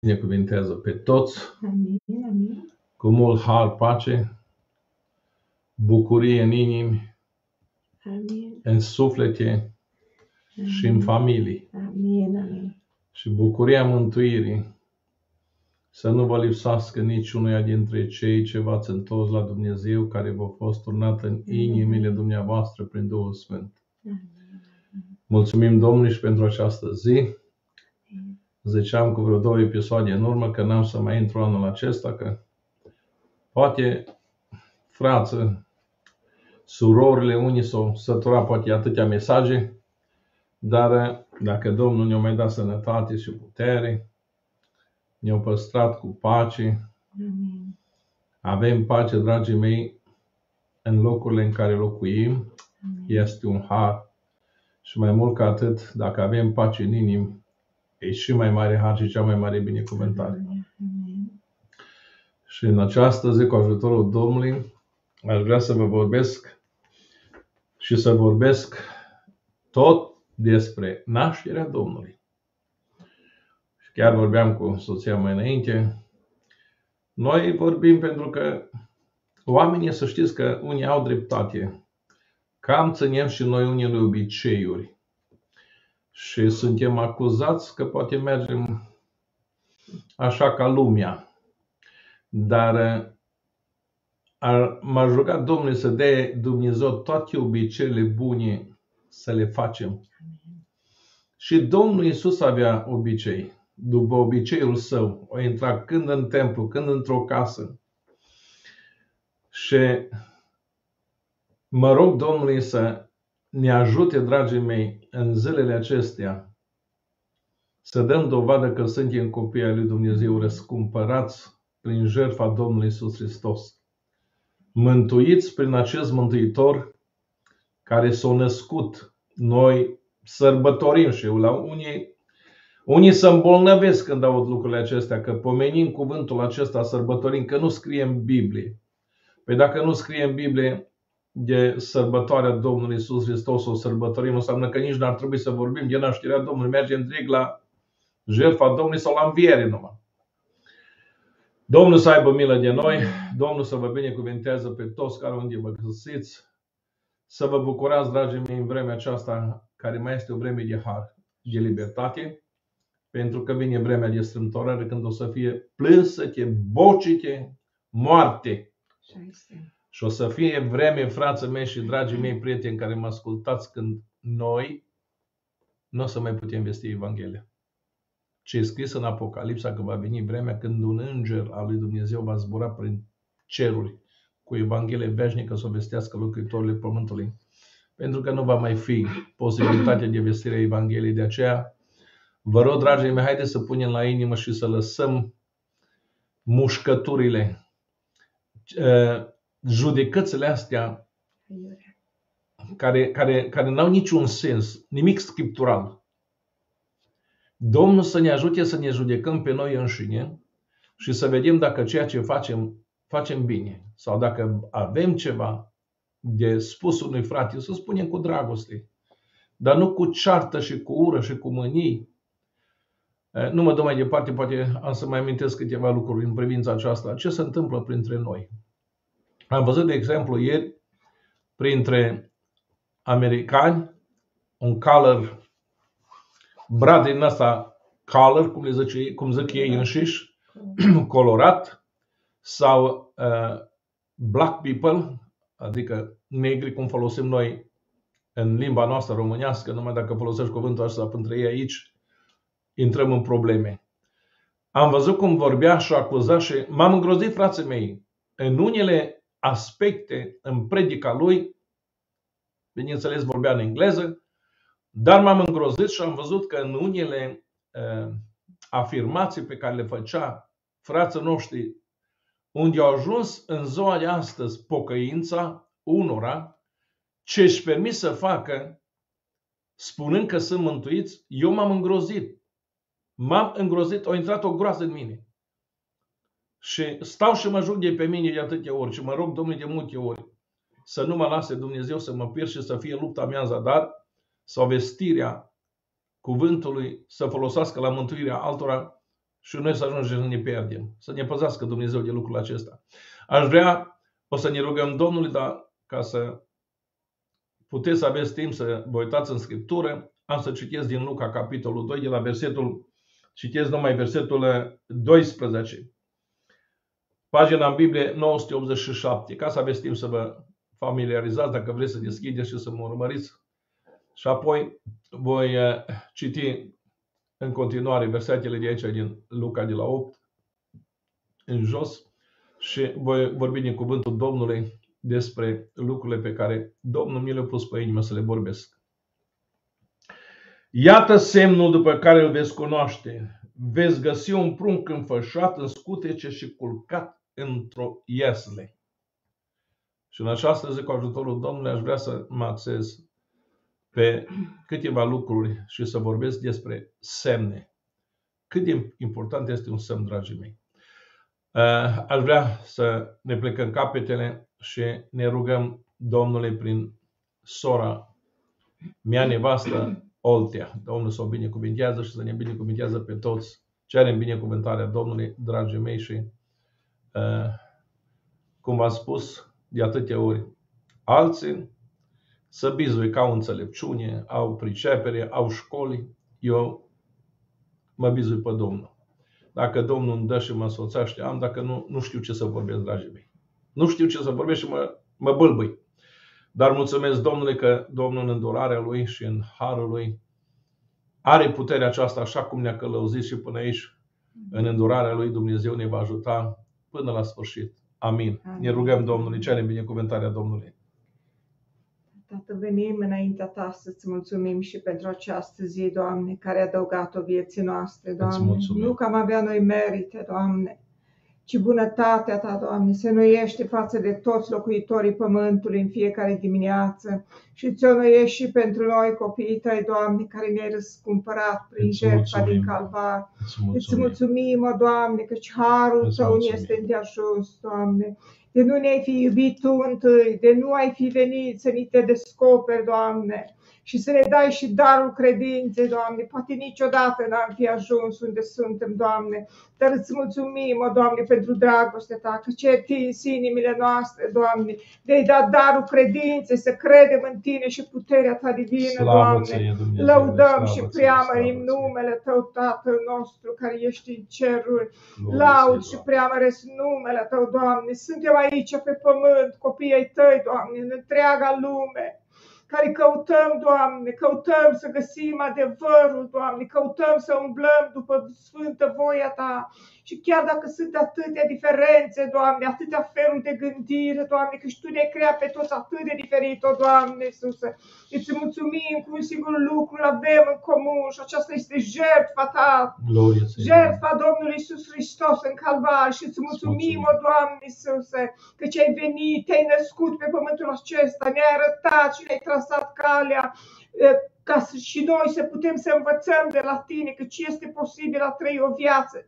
binecuvintează pe toți Amin, amin. cu mult har, pace, bucurie în inimi, Amin. în suflete și în familii. Amin, amin. Și bucuria mântuirii să nu vă lipsească niciunuia dintre cei ce v-ați întors la Dumnezeu, care v-a fost turnat în inimile dumneavoastră prin Duhul Sfânt. Amin. Mulțumim Domnului și pentru această zi. Ziceam cu vreo două episoade în urmă că n-am să mai intru anul acesta, că poate frață, surorile, unii s-au săturat poate atâtea mesaje, dar dacă Domnul ne-a mai dat sănătate și putere, ne-a păstrat cu pace, Amin. avem pace, dragii mei, în locurile în care locuim, Amin. este un har. Și mai mult ca atât, dacă avem pace în inim, e și mai mare har și cea mai mare binecuvântare. Amin. Și în această zi, cu ajutorul Domnului, aș vrea să vă vorbesc și să vorbesc tot despre nașterea Domnului. Și chiar vorbeam cu soția mai înainte. Noi vorbim pentru că oamenii, să știți că unii au dreptate. Cam ținem și noi unele obiceiuri. Și suntem acuzați că poate mergem așa ca lumea. Dar ar, m-aș ruga Domnului să dea Dumnezeu toate obiceiurile bune să le facem. Și Domnul Iisus avea obicei. După obiceiul său, o intra când în templu, când într-o casă. Și mă rog Domnului să ne ajute, dragii mei, în zilele acestea, să dăm dovadă că suntem copii ai lui Dumnezeu răscumpărați prin jertfa Domnului Isus Hristos. Mântuiți prin acest Mântuitor care s-a născut. Noi sărbătorim și la unii, unii se îmbolnăvesc când aud lucrurile acestea, că pomenim cuvântul acesta, sărbătorim, că nu scrie în Biblie. Păi dacă nu scrie în Biblie de sărbătoarea Domnului Isus Hristos, o sărbătorim, înseamnă că nici n-ar trebui să vorbim de nașterea Domnului, mergem direct la jertfa Domnului sau la înviere numai. Domnul să aibă milă de noi, Domnul să vă binecuvintează pe toți care unde vă găsiți, să vă bucurați, dragii mei, în vremea aceasta, care mai este o vreme de har, de libertate, pentru că vine vremea de strâmtorare când o să fie plânsăte, bocite, moarte. Așa este. Și o să fie vreme, frații mei și dragii mei prieteni care mă ascultați, când noi nu o să mai putem vesti Evanghelia. Ce e scris în Apocalipsa că va veni vremea când un înger al lui Dumnezeu va zbura prin ceruri cu Evanghelie veșnică să o vestească locuitorile pământului. Pentru că nu va mai fi posibilitatea de vestire a Evangheliei. De aceea, vă rog, dragii mei, haideți să punem la inimă și să lăsăm mușcăturile, eh, judecățile astea Aiurea. care, care, care n-au niciun sens, nimic scriptural. Domnul să ne ajute să ne judecăm pe noi înșine și să vedem dacă ceea ce facem, facem bine. Sau dacă avem ceva de spus unui frate, să spunem cu dragoste. Dar nu cu ceartă și cu ură și cu mânii. Eh, Nu mă dau mai departe, poate am să mai amintesc câteva lucruri în privința aceasta. Ce se întâmplă printre noi? Am văzut, de exemplu, ieri, printre americani, un color, brad din ăsta color, cum, le zice, cum zic ei înșiși, colorat, sau uh, black people, adică negri, cum folosim noi în limba noastră românească, numai dacă folosești cuvântul ăsta pentru ei aici, intrăm în probleme. Am văzut cum vorbea și acuza și m-am îngrozit, frații mei, în unele aspecte în predica lui, bineînțeles vorbea în engleză, dar m-am îngrozit și am văzut că în unele uh, afirmații pe care le făcea frații noștri, unde au ajuns în ziua de astăzi pocăința unora, ce își permit să facă, spunând că sunt mântuiți, eu m-am îngrozit. M-am îngrozit, a intrat o groază în mine. Și stau și mă juc de pe mine de atâtea ori și mă rog Domnului de multe ori să nu mă lase Dumnezeu să mă pierd și să fie lupta mea în zadar sau vestirea cuvântului să folosească la mântuirea altora și noi să ajungem să ne pierdem. Să ne păzească Dumnezeu de lucrul acesta. Aș vrea, o să ne rugăm Domnului, dar ca să puteți să aveți timp să vă uitați în Scriptură, am să citesc din Luca, capitolul 2, de la versetul, citesc numai versetul 12. Pagina în Biblie 987, ca să aveți timp să vă familiarizați dacă vreți să deschideți și să mă urmăriți. Și apoi voi eh, citi în continuare versetele de aici din Luca de la 8 în jos și voi vorbi din cuvântul Domnului despre lucrurile pe care Domnul mi le-a pus pe inimă să le vorbesc. Iată semnul după care îl veți cunoaște. Veți găsi un prunc înfășat în scutece și culcat într-o iesle. Și în această zi, cu ajutorul Domnului, aș vrea să mă axez pe câteva lucruri și să vorbesc despre semne. Cât de important este un semn, dragii mei. Uh, aș vrea să ne plecăm capetele și ne rugăm Domnului prin sora mea nevastă, Oltea. Domnul să o binecuvintează și să ne binecuvintează pe toți. Cerem binecuvântarea Domnului, dragii mei, și uh, cum v-am spus de atâtea ori, alții să bizui ca o înțelepciune, au pricepere, au școli. Eu mă bizui pe Domnul. Dacă Domnul îmi dă și mă însoțește, am, dacă nu, nu știu ce să vorbesc, dragii mei. Nu știu ce să vorbesc și mă, mă bâlbâi. Dar mulțumesc Domnului că Domnul în îndurarea Lui și în harul Lui are puterea aceasta așa cum ne-a călăuzit și până aici. În îndurarea Lui Dumnezeu ne va ajuta până la sfârșit. Amin. Amin. Ne rugăm Domnului, cerem binecuvântarea Domnului. Tată, venim înaintea Ta să-ți mulțumim și pentru această zi, Doamne, care a adăugat-o vieții noastre, Doamne. Nu că am avea noi merite, Doamne, ci bunătatea Ta, Doamne, se noiește față de toți locuitorii pământului în fiecare dimineață. Și ți-o noiești și pentru noi, copiii Tăi, Doamne, care ne-ai răscumpărat prin jertfa din Calvar. Îți mulțumim, o Doamne, căci harul Tău ne este îndeajuns, Doamne. De nu ne-ai fi iubit Tu întâi, de nu ai fi venit să ni te descoperi, Doamne, și să ne dai și darul credinței, Doamne. Poate niciodată n-am fi ajuns unde suntem, Doamne, dar îți mulțumim, o Doamne, pentru dragostea Ta, că ce tins inimile noastre, Doamne, de ai dat darul credinței, să credem în Tine și puterea Ta divină, slavă Doamne. Ție, Dumnezeu, Lăudăm și preamărim numele Tău, Tatăl nostru, care ești în ceruri. Laud și preamăresc numele Tău, Doamne. Suntem aici pe pământ, copiii ai Tăi, Doamne, în întreaga lume care căutăm, Doamne, căutăm să găsim adevărul, Doamne, căutăm să umblăm după sfântă voia Ta. Și chiar dacă sunt atâtea diferențe, Doamne, atâtea feluri de gândire, Doamne, că și Tu ne-ai creat pe toți atât de diferit, o Doamne, Iisuse. Îți mulțumim cu un singur lucru avem în comun și aceasta este jertfa Ta. Gloria jertfa Domnului Iisus Hristos în Calvar și îți mulțumim, o Doamne, Iisuse, că ce ai venit, te-ai născut pe pământul acesta, ne-ai arătat și ne-ai trasat calea ca și noi să putem să învățăm de la Tine că ce este posibil a trăi o viață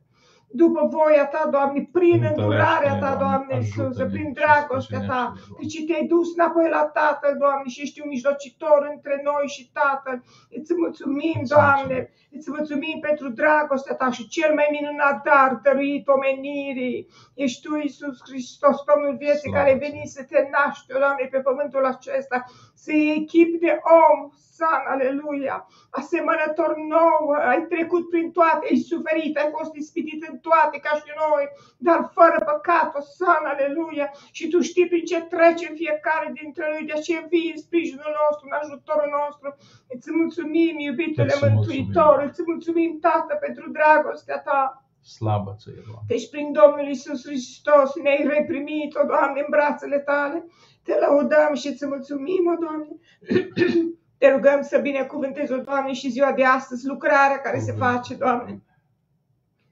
după voia ta, Doamne, prin îndurarea ta, Doamne Iisuse, prin dragostea ta, căci te-ai dus înapoi la Tatăl, Doamne, și ești un mijlocitor între noi și Tatăl. Îți mulțumim, Doamne, îți mulțumim pentru dragostea ta și cel mai minunat dar dăruit omenirii. Ești Tu, Iisus Hristos, Domnul vieții, care ai venit să te naște, Doamne, pe pământul acesta, să iei echip de om, san, aleluia, asemănător nou, ai trecut prin toate, ai suferit, ai fost ispitit în toate ca și noi, dar fără păcat, o san, aleluia, și tu știi prin ce trece fiecare dintre noi, de aceea vii în sprijinul nostru, în ajutorul nostru. Îți mulțumim, iubitele îți Mântuitor, mulțumim. îți mulțumim, Tată, pentru dragostea ta. Slabă ți Doamne. Deci prin Domnul Isus Hristos ne-ai reprimit, o Doamne, în brațele tale. Te laudăm și îți mulțumim, o Doamne. Te rugăm să binecuvântezi, o Doamne, și ziua de astăzi, lucrarea care Amin. se face, Doamne.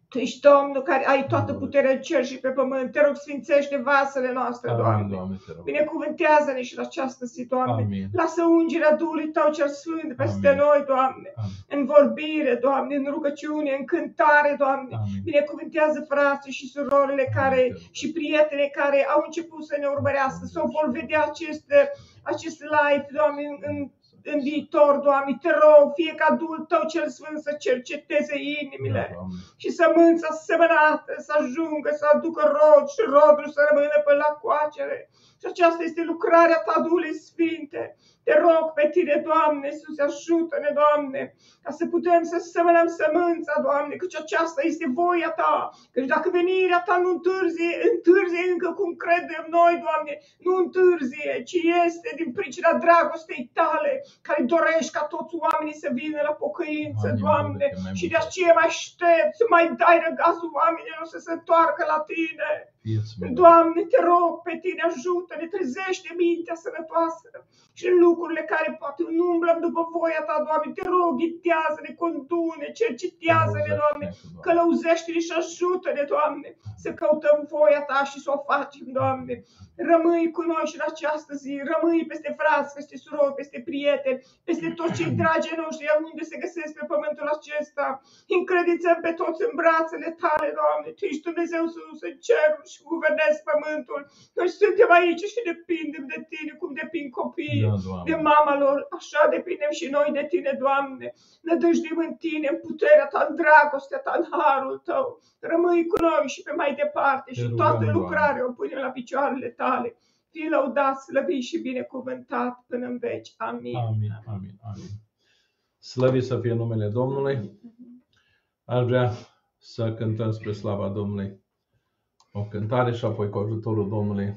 Tu ești Domnul care ai toată puterea în cer și pe pământ. Te rog, sfințește vasele noastre, Amin, Doamne. Doamne Binecuvântează-ne și la această zi, Doamne. Amin. Lasă ungerea Duhului Tău cel Sfânt peste Amin. noi, Doamne. Amin. În vorbire, Doamne, în rugăciune, în cântare, Doamne. Amin. Binecuvântează frații și surorile care Amin. și prietenii care au început să ne urmărească, să vor vedea acest, acest live, Doamne, în, în în viitor, Doamne, te rog, fie ca Duhul Tău cel Sfânt să cerceteze inimile Da, Doamne. și sămânța semănată să ajungă, să aducă rod și rodul să rămână până la coacere. Și aceasta este lucrarea Ta, Duhului Sfinte. Te rog pe Tine, Doamne, Iisus, ajută-ne, Doamne, ca să putem să semănăm sămânța, Doamne, căci aceasta este voia Ta. Căci dacă venirea Ta nu întârzie, întârzie încă cum credem noi, Doamne, nu întârzie, ci este din pricina dragostei Tale, care dorești ca toți oamenii să vină la pocăință, Amin, Doamne, Doamne, că mai și mult. de aceea mai aștept să mai dai răgazul oamenilor să se întoarcă la Tine. Fie-ți milă. Doamne, te rog pe Tine, ajută-ne, trezește mintea sănătoasă și în lucrurile care poate nu umblăm după voia Ta, Doamne, te rog, ghitează-ne, condu-ne, cercetează-ne, Doamne, călăuzește-ne și ajută-ne, Doamne, să căutăm voia Ta și să o facem, Doamne. Rămâi cu noi și în această zi, rămâi peste frați, peste surori, peste prieteni, peste toți cei dragi ai noștri, unde se găsesc pe pământul acesta. Încredințăm pe toți în brațele Tale, Doamne, Tu ești Dumnezeu sus în cerul și guvernezi pământul. Noi suntem aici și depindem de Tine, cum depind copiii Da, de Doamne. mama lor, așa depindem și noi de Tine, Doamne. Ne dăjdim în Tine, în puterea Ta, în dragostea Ta, în harul Tău. Rămâi cu noi și pe mai departe Te și rugăm, toată Doamne. lucrarea o punem la picioarele Tale. Fii lăudat, slăvit și binecuvântat până în veci. Amin. Amin, amin, amin. Slăvit să fie numele Domnului. Aș vrea să cântăm spre slava Domnului o cântare și apoi cu ajutorul Domnului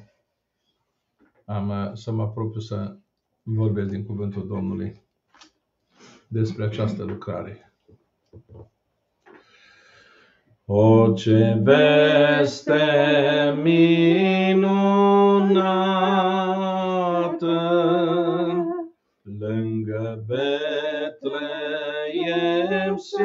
am uh, să mă apropiu să vorbesc din cuvântul Domnului despre această lucrare. O, ce veste minunată! Lângă Betleem se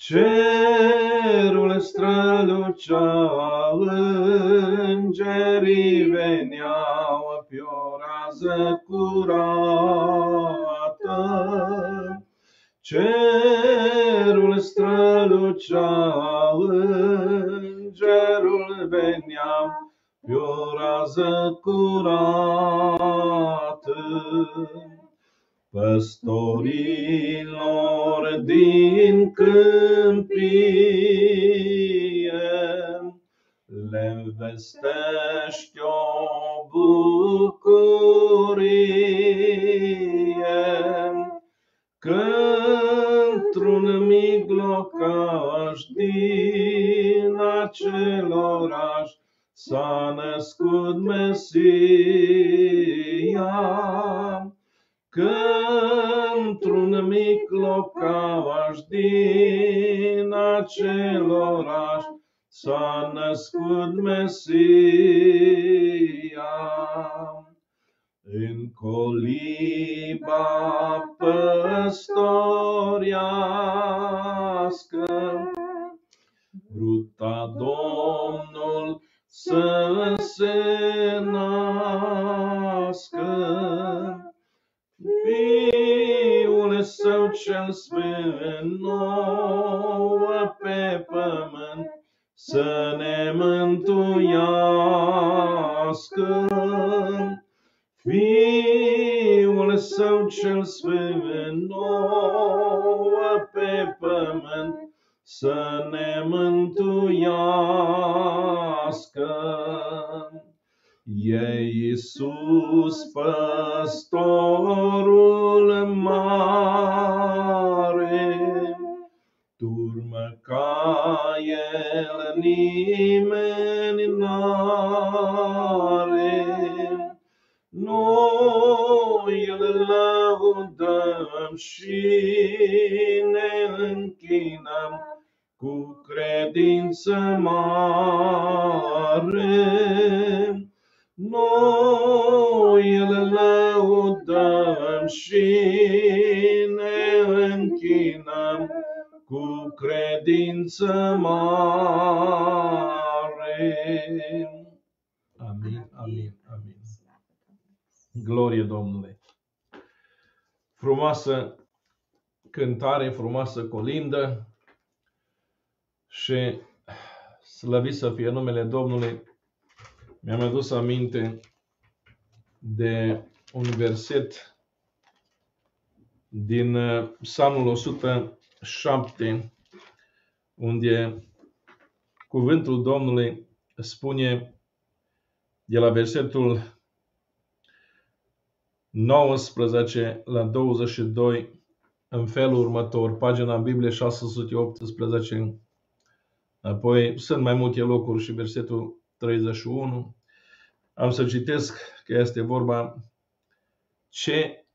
Cerul strălucea, îngerii veneau pe o rază curată. Cerul strălucea, îngerul venea pe o rază curată. Păstorilor din câmpie le vestește o bucurie că într-un miglocaș din acel oraș s-a născut Mesia, din acel oraș s-a născut Mesia. În coliba păstoriască, Bruta Domnul să se nască. Fiul său cel sfânt nouă pe pământ să ne mântuiască. Fiul său cel sfânt nouă pe pământ să ne mântuiască. E Iisus păstorul mare, turmă ca El nimeni n-are. Noi îl lăudăm și ne închinăm cu credință mare. Noi îl lăudăm și ne închinăm cu credință mare. Amin, amin, amin. Glorie Domnului! Frumoasă cântare, frumoasă colindă și slăvit să fie numele Domnului. Mi-am adus aminte de un verset din uh, Psalmul 107, unde cuvântul Domnului spune de la versetul 19 la 22 în felul următor, pagina în Biblie 618, apoi sunt mai multe locuri și versetul 31. Am să citesc că este vorba ce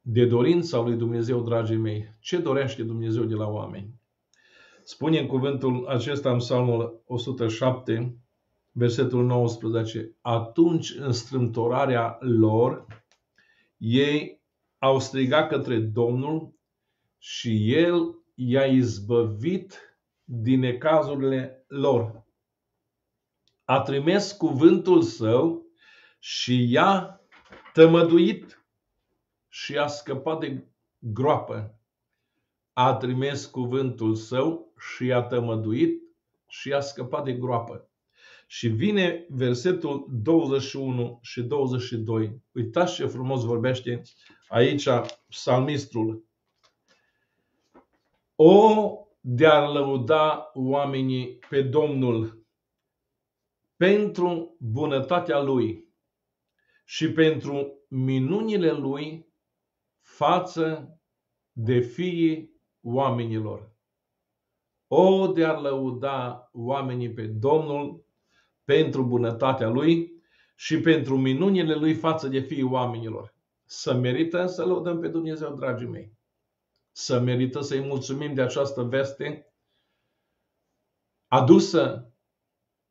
de dorința lui Dumnezeu, dragii mei, ce dorește Dumnezeu de la oameni. Spune în cuvântul acesta în Psalmul 107, versetul 19, atunci în strâmtorarea lor, ei au strigat către Domnul și El i-a izbăvit din necazurile lor. A trimis cuvântul său și i-a tămăduit și a scăpat de groapă. A trimis cuvântul său și a tămăduit și a scăpat de groapă. Și vine versetul 21 și 22. Uitați ce frumos vorbește aici psalmistrul. O de-ar lăuda oamenii pe Domnul pentru bunătatea Lui și pentru minunile Lui față de fiii oamenilor. O de-ar lăuda oamenii pe Domnul pentru bunătatea Lui și pentru minunile Lui față de fiii oamenilor. Să merită să lăudăm pe Dumnezeu, dragii mei. Să merită să-i mulțumim de această veste adusă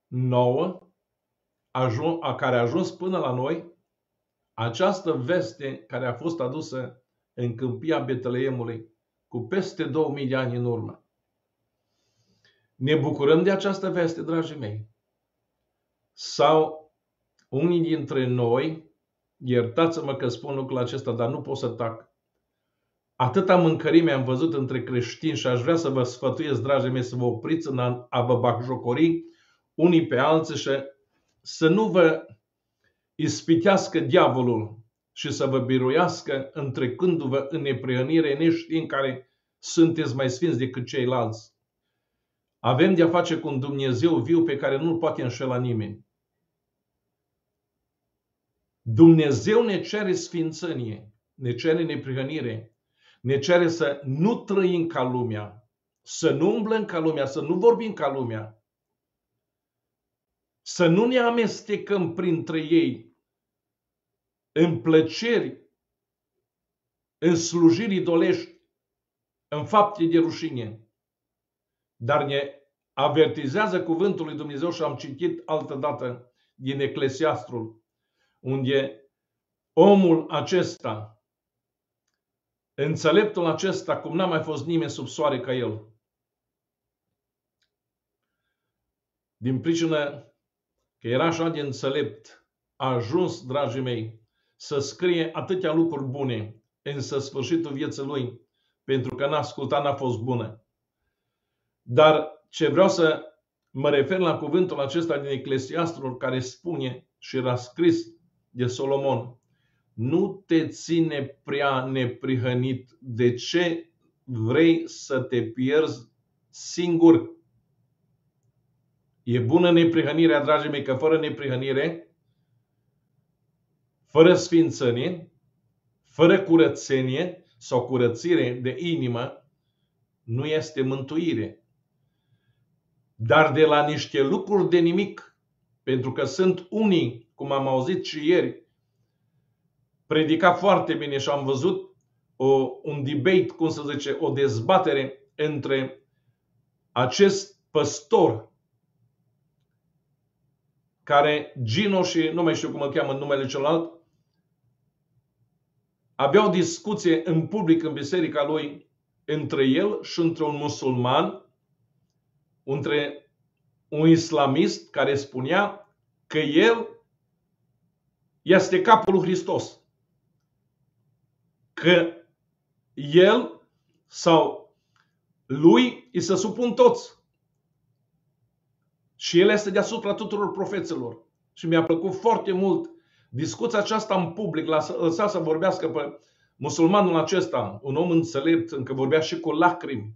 nouă, a care a ajuns până la noi, această veste care a fost adusă în câmpia Betleemului cu peste 2000 de ani în urmă. Ne bucurăm de această veste, dragii mei sau unii dintre noi, iertați-mă că spun lucrul acesta, dar nu pot să tac. Atâta mâncărime am văzut între creștini și aș vrea să vă sfătuiesc, dragii mei, să vă opriți în a vă bacjocori unii pe alții și să nu vă ispitească diavolul și să vă biruiască întrecându-vă în neprihănire neștiind care sunteți mai sfinți decât ceilalți. Avem de-a face cu un Dumnezeu viu pe care nu-l poate înșela nimeni. Dumnezeu ne cere sfințenie, ne cere neprihănire, ne cere să nu trăim ca lumea, să nu umblăm ca lumea, să nu vorbim ca lumea, să nu ne amestecăm printre ei în plăceri, în slujiri idolești, în fapte de rușine. Dar ne avertizează cuvântul lui Dumnezeu și am citit altă dată din Eclesiastrul, unde omul acesta, înțeleptul acesta, cum n-a mai fost nimeni sub soare ca el, din pricină că era așa de înțelept, a ajuns, dragii mei, să scrie atâtea lucruri bune, însă sfârșitul vieții lui, pentru că n-a ascultat, n-a fost bună. Dar ce vreau să mă refer la cuvântul acesta din Eclesiastrul care spune și era scris de Solomon. Nu te ține prea neprihănit. De ce vrei să te pierzi singur? E bună neprihănirea, dragii mei, că fără neprihănire, fără sfințenie, fără curățenie sau curățire de inimă, nu este mântuire. Dar de la niște lucruri de nimic, pentru că sunt unii, cum am auzit și ieri, predica foarte bine și am văzut o, un debate, cum să zice, o dezbatere între acest păstor care Gino și nu mai știu cum îl cheamă în numele celălalt, avea o discuție în public în biserica lui între el și între un musulman între un islamist care spunea că el este capul lui Hristos. Că el sau lui îi se supun toți. Și el este deasupra tuturor profeților. Și mi-a plăcut foarte mult discuția aceasta în public, l-a lăsat să vorbească pe musulmanul acesta, un om înțelept, încă vorbea și cu lacrimi.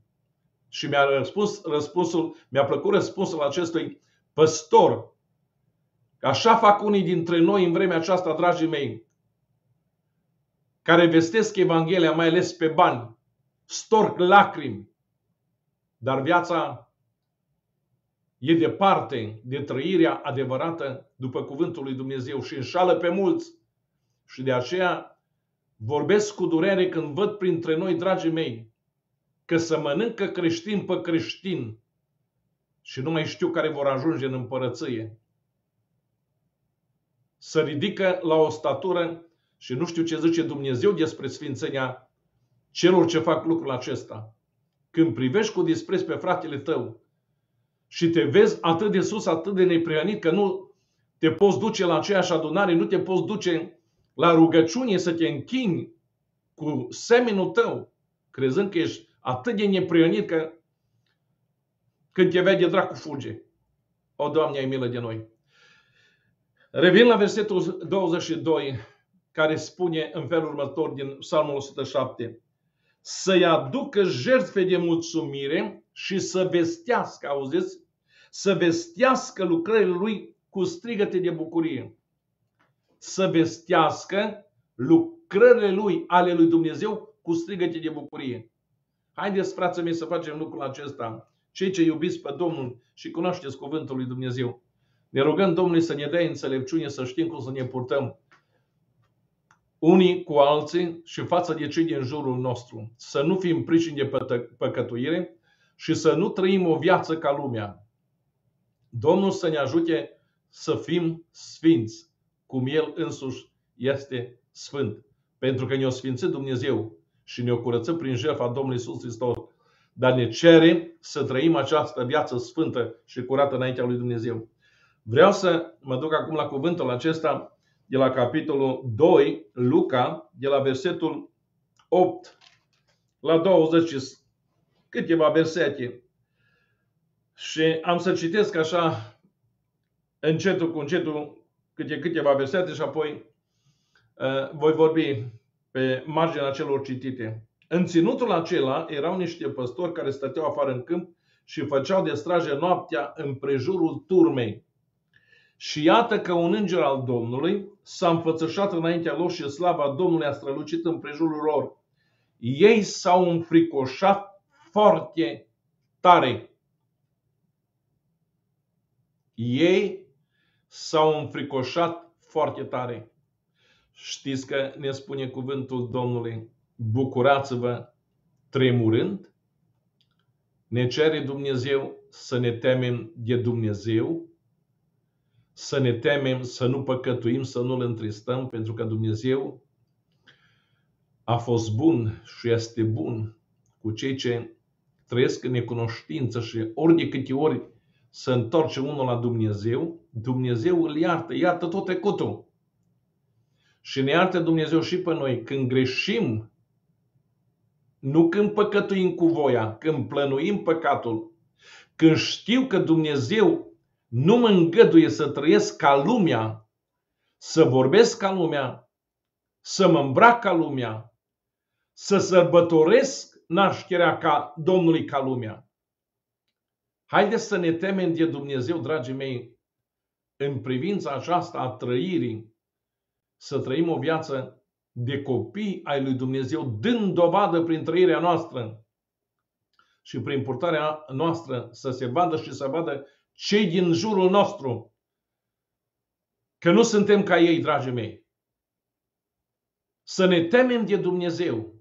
Și mi-a răspuns răspunsul, mi-a plăcut răspunsul acestui păstor. Așa fac unii dintre noi în vremea aceasta, dragii mei, care vestesc Evanghelia, mai ales pe bani, storc lacrimi, dar viața e departe de trăirea adevărată după cuvântul lui Dumnezeu și înșală pe mulți. Și de aceea vorbesc cu durere când văd printre noi, dragii mei, că să mănâncă creștin pe creștin și nu mai știu care vor ajunge în împărăție. Să ridică la o statură și nu știu ce zice Dumnezeu despre sfințenia celor ce fac lucrul acesta. Când privești cu dispreț pe fratele tău și te vezi atât de sus, atât de neprihănit că nu te poți duce la aceeași adunare, nu te poți duce la rugăciune să te închini cu semenul tău, crezând că ești atât de neprihănit că când te vede dracu fuge. O, Doamne, ai milă de noi. Revin la versetul 22, care spune în felul următor din Psalmul 107. Să-i aducă jertfe de mulțumire și să vestească, auziți? Să vestească lucrările lui cu strigăte de bucurie. Să vestească lucrările lui, ale lui Dumnezeu, cu strigăte de bucurie. Haideți, frații mei, să facem lucrul acesta. Cei ce iubiți pe Domnul și cunoașteți cuvântul lui Dumnezeu. Ne rugăm Domnului să ne dea înțelepciune, să știm cum să ne purtăm unii cu alții și față de cei din jurul nostru. Să nu fim pricini de păcătuire și să nu trăim o viață ca lumea. Domnul să ne ajute să fim sfinți, cum El însuși este sfânt. Pentru că ne-a sfințit Dumnezeu și ne-a curățit prin jertfa Domnului Iisus Hristos. Dar ne cere să trăim această viață sfântă și curată înaintea lui Dumnezeu. Vreau să mă duc acum la cuvântul acesta de la capitolul 2, Luca, de la versetul 8 la 20, câteva versete. Și am să citesc așa încetul cu încetul câte câteva versete și apoi uh, voi vorbi pe marginea celor citite. În ținutul acela erau niște păstori care stăteau afară în câmp și făceau de straje noaptea în prejurul turmei. Și iată că un înger al Domnului s-a înfățășat înaintea lor și slava Domnului a strălucit în prejurul lor. Ei s-au înfricoșat foarte tare. Ei s-au înfricoșat foarte tare. Știți că ne spune cuvântul Domnului, bucurați-vă tremurând? Ne cere Dumnezeu să ne temem de Dumnezeu să ne temem, să nu păcătuim, să nu-L întristăm, pentru că Dumnezeu a fost bun și este bun cu cei ce trăiesc în necunoștință și ori de câte ori să întorce unul la Dumnezeu, Dumnezeu îl iartă, iartă tot trecutul. Și ne iartă Dumnezeu și pe noi când greșim, nu când păcătuim cu voia, când plănuim păcatul, când știu că Dumnezeu nu mă îngăduie să trăiesc ca lumea, să vorbesc ca lumea, să mă îmbrac ca lumea, să sărbătoresc nașterea ca Domnului ca lumea. Haideți să ne temem de Dumnezeu, dragii mei, în privința aceasta a trăirii, să trăim o viață de copii ai lui Dumnezeu, dând dovadă prin trăirea noastră și prin purtarea noastră să se vadă și să vadă cei din jurul nostru că nu suntem ca ei, dragii mei. Să ne temem de Dumnezeu.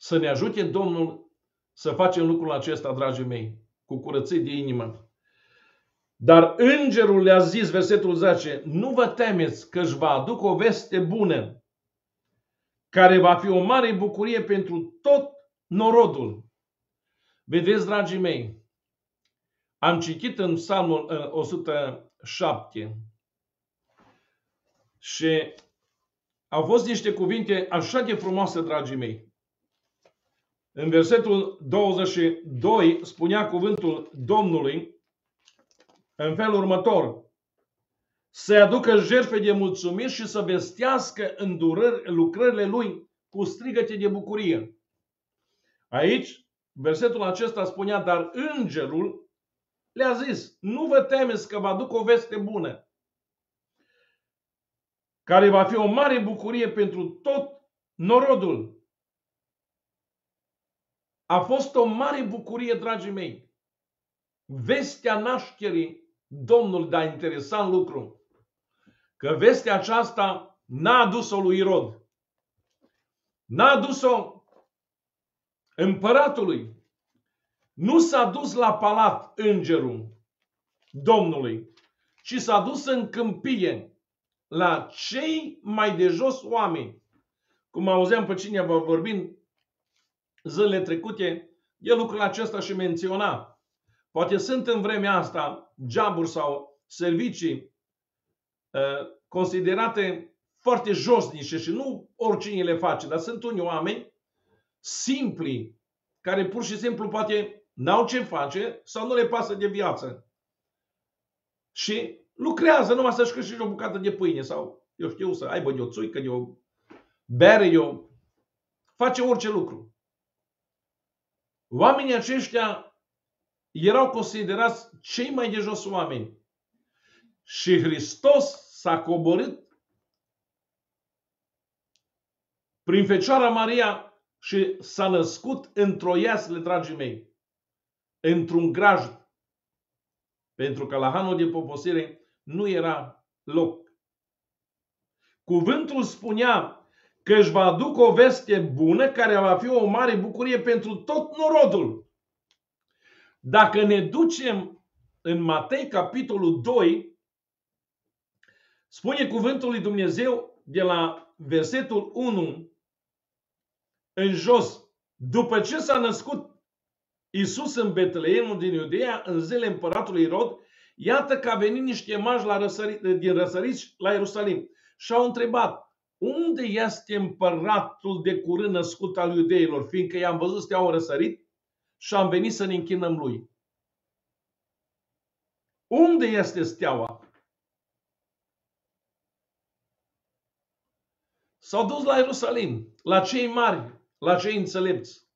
Să ne ajute Domnul să facem lucrul acesta, dragii mei, cu curăție de inimă. Dar îngerul le-a zis, versetul 10, nu vă temeți că își va aduc o veste bună, care va fi o mare bucurie pentru tot norodul. Vedeți, dragii mei, am citit în Psalmul 107 și au fost niște cuvinte așa de frumoase, dragii mei. În versetul 22 spunea cuvântul Domnului în felul următor. să aducă jertfe de mulțumiri și să vestească îndurări, lucrările lui cu strigăte de bucurie. Aici, versetul acesta spunea, dar îngerul le-a zis, nu vă temeți că vă aduc o veste bună, care va fi o mare bucurie pentru tot norodul. A fost o mare bucurie, dragii mei. Vestea nașterii Domnului, dar interesant lucru, că vestea aceasta n-a adus-o lui Irod. N-a adus-o împăratului. Nu s-a dus la palat îngerul Domnului, ci s-a dus în câmpie la cei mai de jos oameni. Cum auzeam pe cineva vorbind zilele trecute, de lucrul acesta și menționa. Poate sunt în vremea asta joburi sau servicii uh, considerate foarte josnice și nu oricine le face, dar sunt unii oameni simpli care pur și simplu poate n-au ce face sau nu le pasă de viață. Și lucrează numai să-și câștige o bucată de pâine sau, eu știu, să aibă de o țuică, de o bere, de o... face orice lucru. Oamenii aceștia erau considerați cei mai de jos oameni. Și Hristos s-a coborât prin Fecioara Maria și s-a născut într-o iasle, dragii mei, într-un grajd. Pentru că la hanul de poposire nu era loc. Cuvântul spunea că își va aduc o veste bună care va fi o mare bucurie pentru tot norodul. Dacă ne ducem în Matei, capitolul 2, spune cuvântul lui Dumnezeu de la versetul 1 în jos. După ce s-a născut Isus în Betleemul din Iudeea, în zile împăratului Irod, iată că a venit niște magi la răsărit, din răsăriți la Ierusalim și au întrebat, unde este împăratul de curând născut al iudeilor, fiindcă i-am văzut să au răsărit și am venit să ne închinăm lui. Unde este steaua? S-au dus la Ierusalim, la cei mari, la cei înțelepți.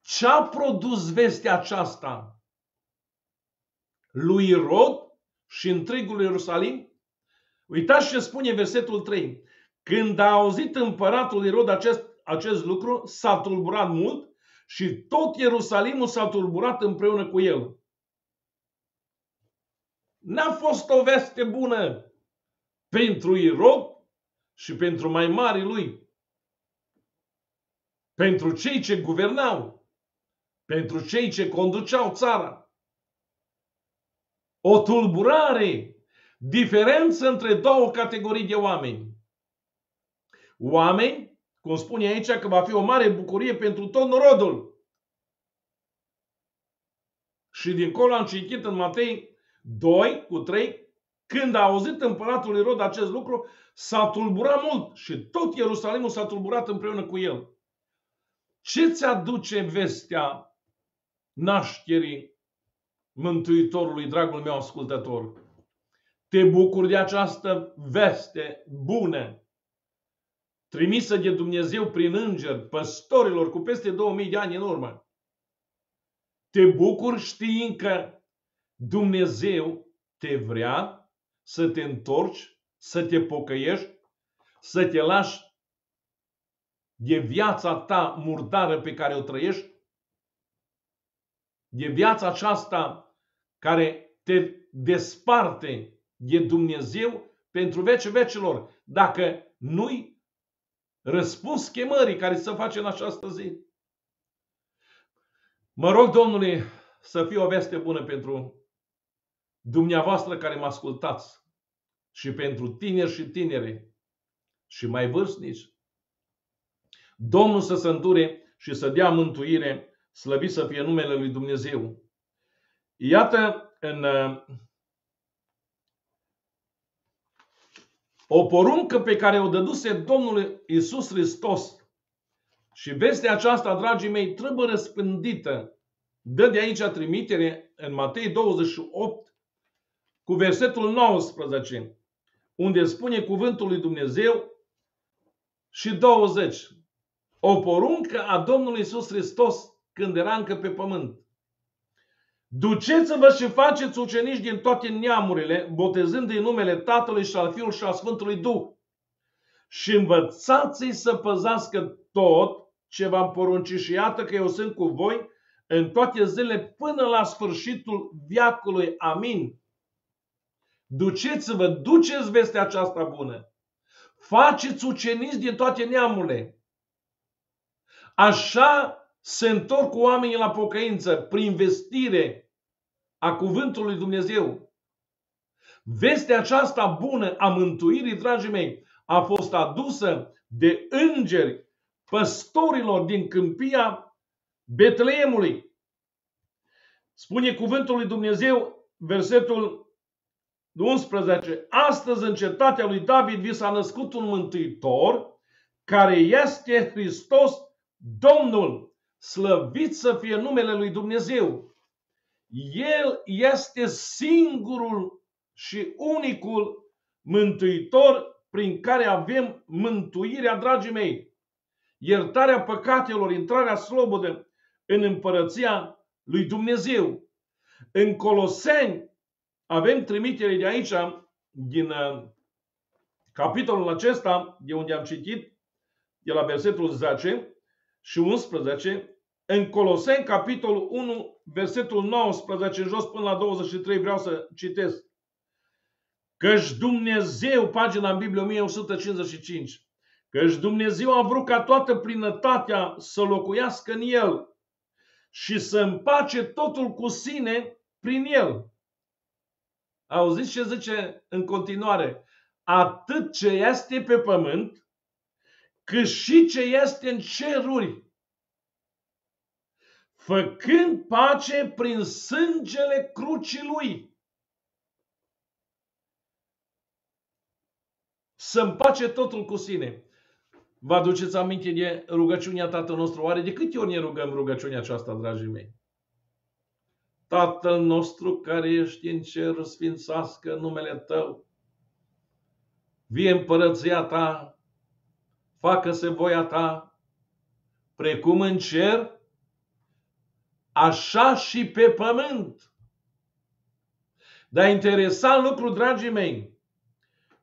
Ce a produs vestea aceasta lui Rod și întregul Ierusalim? Uitați ce spune versetul 3. Când a auzit împăratul Irod acest, acest lucru, s-a tulburat mult și tot Ierusalimul s-a tulburat împreună cu el. N-a fost o veste bună pentru Irod și pentru mai mari lui. Pentru cei ce guvernau, pentru cei ce conduceau țara. O tulburare, diferență între două categorii de oameni. Oameni, cum spune aici, că va fi o mare bucurie pentru tot norodul. Și dincolo am citit în Matei 2 cu 3, când a auzit împăratul Irod acest lucru, s-a tulburat mult și tot Ierusalimul s-a tulburat împreună cu el. Ce ți aduce vestea nașterii Mântuitorului, dragul meu ascultător? Te bucuri de această veste bună trimisă de Dumnezeu prin înger păstorilor cu peste 2000 de ani în urmă. Te bucuri știind că Dumnezeu te vrea să te întorci, să te pocăiești, să te lași de viața ta murdară pe care o trăiești, de viața aceasta care te desparte de Dumnezeu pentru vece vecilor, dacă nu-i răspuns chemării care să face în această zi. Mă rog, Domnule, să fie o veste bună pentru dumneavoastră care mă ascultați și pentru tineri și tinere și mai vârstnici. Domnul să se îndure și să dea mântuire, slăvit să fie numele lui Dumnezeu. Iată în O poruncă pe care o dăduse Domnul Isus Hristos. Și vestea aceasta, dragii mei, trebuie răspândită. Dă de aici trimitere în Matei 28 cu versetul 19, unde spune cuvântul lui Dumnezeu și 20. O poruncă a Domnului Isus Hristos când era încă pe pământ. Duceți-vă și faceți ucenici din toate neamurile, botezând-i numele Tatălui și al Fiului și al Sfântului Duh. Și învățați-i să păzească tot ce v-am poruncit și iată că eu sunt cu voi în toate zilele până la sfârșitul viacului. Amin. Duceți-vă, duceți vestea aceasta bună. Faceți ucenici din toate neamurile. Așa se întorc cu oamenii la pocăință prin vestire a cuvântului Dumnezeu. Vestea aceasta bună a mântuirii, dragii mei, a fost adusă de îngeri păstorilor din câmpia Betleemului. Spune cuvântul lui Dumnezeu, versetul 11. Astăzi în cetatea lui David vi s-a născut un mântuitor care este Hristos Domnul. Slăvit să fie numele lui Dumnezeu. El este singurul și unicul mântuitor prin care avem mântuirea, dragii mei. Iertarea păcatelor, intrarea slobodă în împărăția lui Dumnezeu. În Coloseni avem trimitere de aici, din uh, capitolul acesta, de unde am citit, de la versetul 10, și 11, în Coloseni, capitolul 1, versetul 19, jos până la 23, vreau să citesc. Căci Dumnezeu, pagina în Biblie 1155, căci Dumnezeu a vrut ca toată plinătatea să locuiască în El și să împace totul cu sine prin El. Auziți ce zice în continuare? Atât ce este pe pământ, cât și ce este în ceruri, făcând pace prin sângele crucii lui. Să împace totul cu sine. Vă aduceți aminte de rugăciunea Tatăl nostru? Oare de câte ori ne rugăm rugăciunea aceasta, dragii mei? Tatăl nostru care ești în cer, sfințească numele Tău. Vie împărăția Ta, facă-se voia ta, precum în cer, așa și pe pământ. Dar interesant lucru, dragii mei,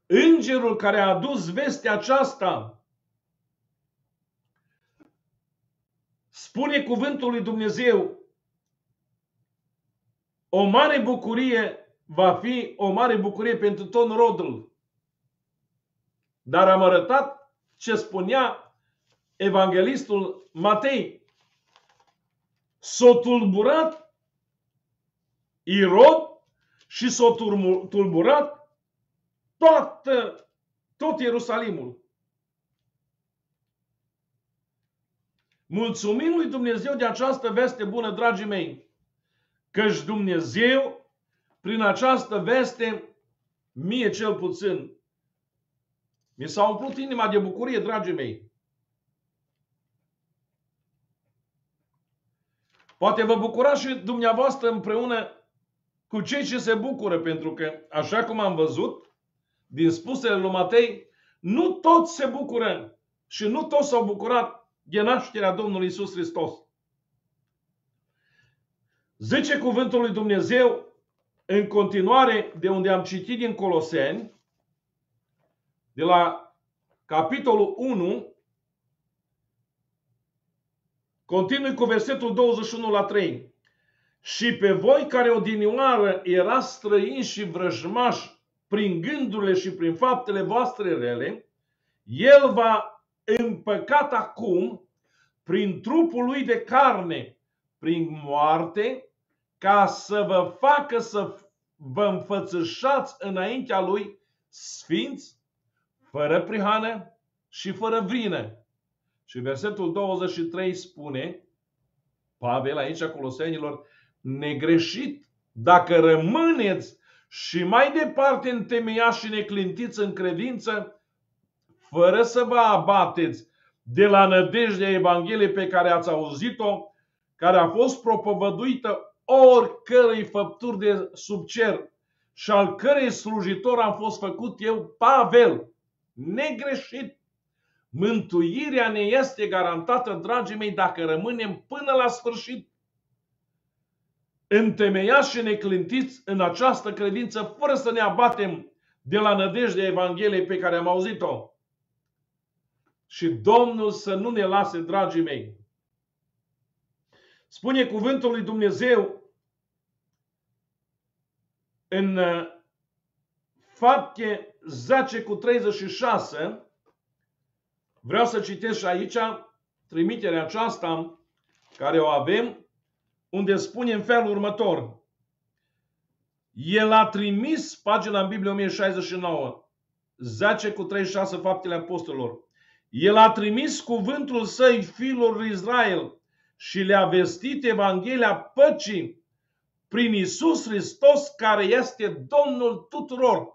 îngerul care a adus vestea aceasta spune cuvântul lui Dumnezeu o mare bucurie va fi o mare bucurie pentru tot rodul. Dar am arătat ce spunea evanghelistul Matei. S-a tulburat Irod și s-a tulburat toată, tot Ierusalimul. Mulțumim lui Dumnezeu de această veste bună, dragii mei, căci Dumnezeu, prin această veste, mie cel puțin, mi s-a umplut inima de bucurie, dragii mei. Poate vă bucura și dumneavoastră împreună cu cei ce se bucură, pentru că, așa cum am văzut, din spusele lui Matei, nu toți se bucură și nu toți s-au bucurat de nașterea Domnului Isus Hristos. Zice cuvântul lui Dumnezeu în continuare de unde am citit din Coloseni, de la capitolul 1, continui cu versetul 21 la 3. Și pe voi care odinioară era străini și vrăjmași prin gândurile și prin faptele voastre rele, El va împăcat acum prin trupul lui de carne, prin moarte, ca să vă facă să vă înfățășați înaintea lui sfinți, fără prihană și fără vrină. Și versetul 23 spune, Pavel aici Colosenilor, negreșit, dacă rămâneți și mai departe întemeiați și neclintiți în credință, fără să vă abateți de la nădejdea Evangheliei pe care ați auzit-o, care a fost propovăduită oricărei făpturi de sub cer, și al cărei slujitor am fost făcut eu, Pavel, negreșit. Mântuirea ne este garantată, dragii mei, dacă rămânem până la sfârșit întemeiați și neclintiți în această credință, fără să ne abatem de la nădejdea Evangheliei pe care am auzit-o. Și Domnul să nu ne lase, dragii mei. Spune cuvântul lui Dumnezeu în uh, fapte 10 cu 36, vreau să citesc și aici trimiterea aceasta care o avem, unde spune în felul următor. El a trimis, pagina în Biblie 1069, 10 cu 36 faptele apostolilor. El a trimis cuvântul săi fiilor lui Israel și le-a vestit Evanghelia păcii prin Isus Hristos care este Domnul tuturor.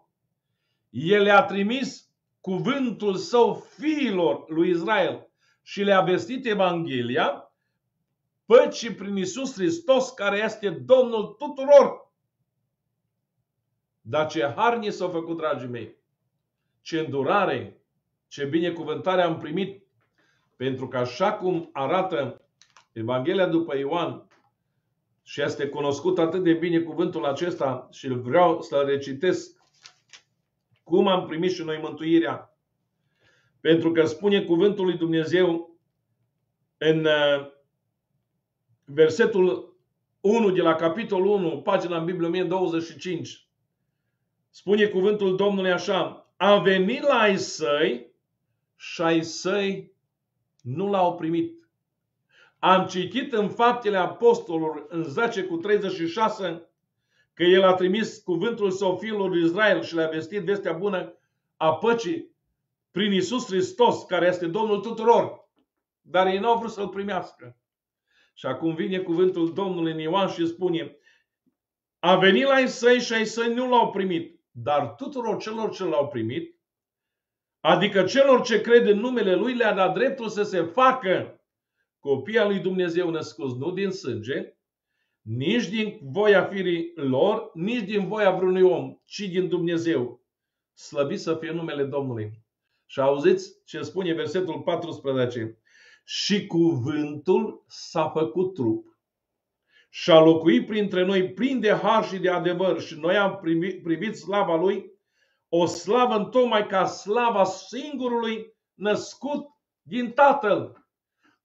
El le-a trimis cuvântul său fiilor lui Israel și le-a vestit Evanghelia păcii prin Isus Hristos care este Domnul tuturor. Dar ce har s-a făcut, dragii mei, ce îndurare, ce binecuvântare am primit, pentru că așa cum arată Evanghelia după Ioan, și este cunoscut atât de bine cuvântul acesta și îl vreau să-l recitesc cum am primit și noi mântuirea. Pentru că spune cuvântul lui Dumnezeu în uh, versetul 1 de la capitolul 1, pagina în Biblie 1025. Spune cuvântul Domnului așa, a venit la ai săi și ai săi nu l-au primit. Am citit în faptele apostolilor în 10 cu 36 că el a trimis cuvântul său fiilor lui Israel și le-a vestit vestea bună a păcii prin Isus Hristos, care este Domnul tuturor. Dar ei nu au vrut să-L primească. Și acum vine cuvântul Domnului în Ioan și spune a venit la ei săi și ai săi nu l-au primit, dar tuturor celor ce l-au primit, adică celor ce cred în numele Lui, le-a dat dreptul să se facă copii al lui Dumnezeu născuți nu din sânge, nici din voia firii lor, nici din voia vreunui om, ci din Dumnezeu. Slăbit să fie numele Domnului. Și auziți ce spune versetul 14. Și cuvântul s-a făcut trup și a locuit printre noi plin de har și de adevăr și noi am privit, privit slava lui, o slavă întocmai ca slava singurului născut din Tatăl.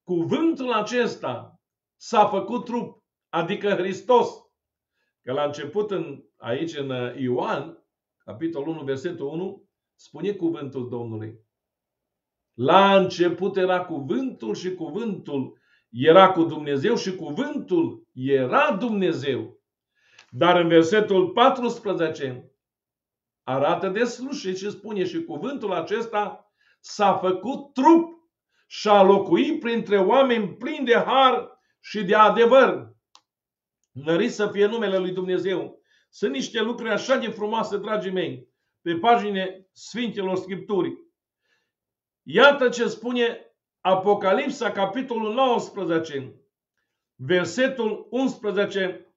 Cuvântul acesta s-a făcut trup, adică Hristos. Că la început în, aici în uh, Ioan, capitolul 1, versetul 1, spune cuvântul Domnului. La început era cuvântul și cuvântul era cu Dumnezeu și cuvântul era Dumnezeu. Dar în versetul 14 arată de slușe și spune și cuvântul acesta s-a făcut trup și a locuit printre oameni plini de har și de adevăr. Nărit să fie numele lui Dumnezeu. Sunt niște lucruri așa de frumoase, dragii mei, pe pagine Sfintelor Scripturii. Iată ce spune Apocalipsa, capitolul 19, versetul 11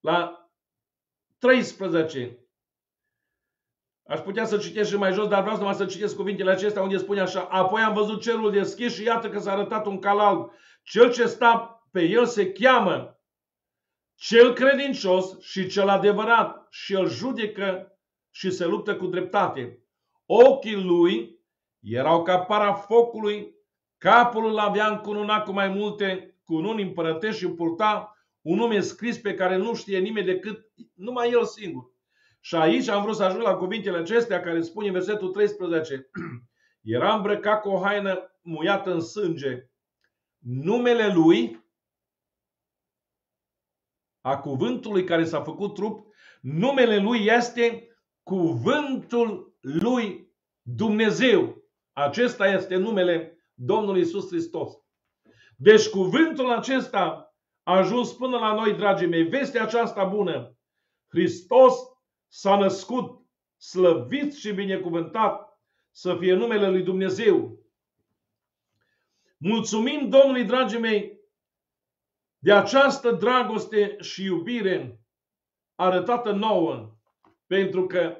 la 13. Aș putea să citesc și mai jos, dar vreau numai să citesc cuvintele acestea unde spune așa. Apoi am văzut cerul deschis și iată că s-a arătat un cal alb. Cel ce sta pe el se cheamă cel credincios și cel adevărat și el judecă și se luptă cu dreptate. Ochii lui erau ca para focului, capul îl avea încununat cu mai multe cununi împărătești și purta un nume scris pe care nu știe nimeni decât numai el singur. Și aici am vrut să ajung la cuvintele acestea care spune în versetul 13. Era îmbrăcat cu o haină muiată în sânge. Numele lui, a cuvântului care s-a făcut trup, numele lui este cuvântul lui Dumnezeu. Acesta este numele Domnului Isus Hristos. Deci cuvântul acesta a ajuns până la noi, dragii mei. Vestea aceasta bună. Hristos s-a născut, slăvit și binecuvântat să fie numele lui Dumnezeu. Mulțumim Domnului, dragii mei, de această dragoste și iubire arătată nouă Pentru că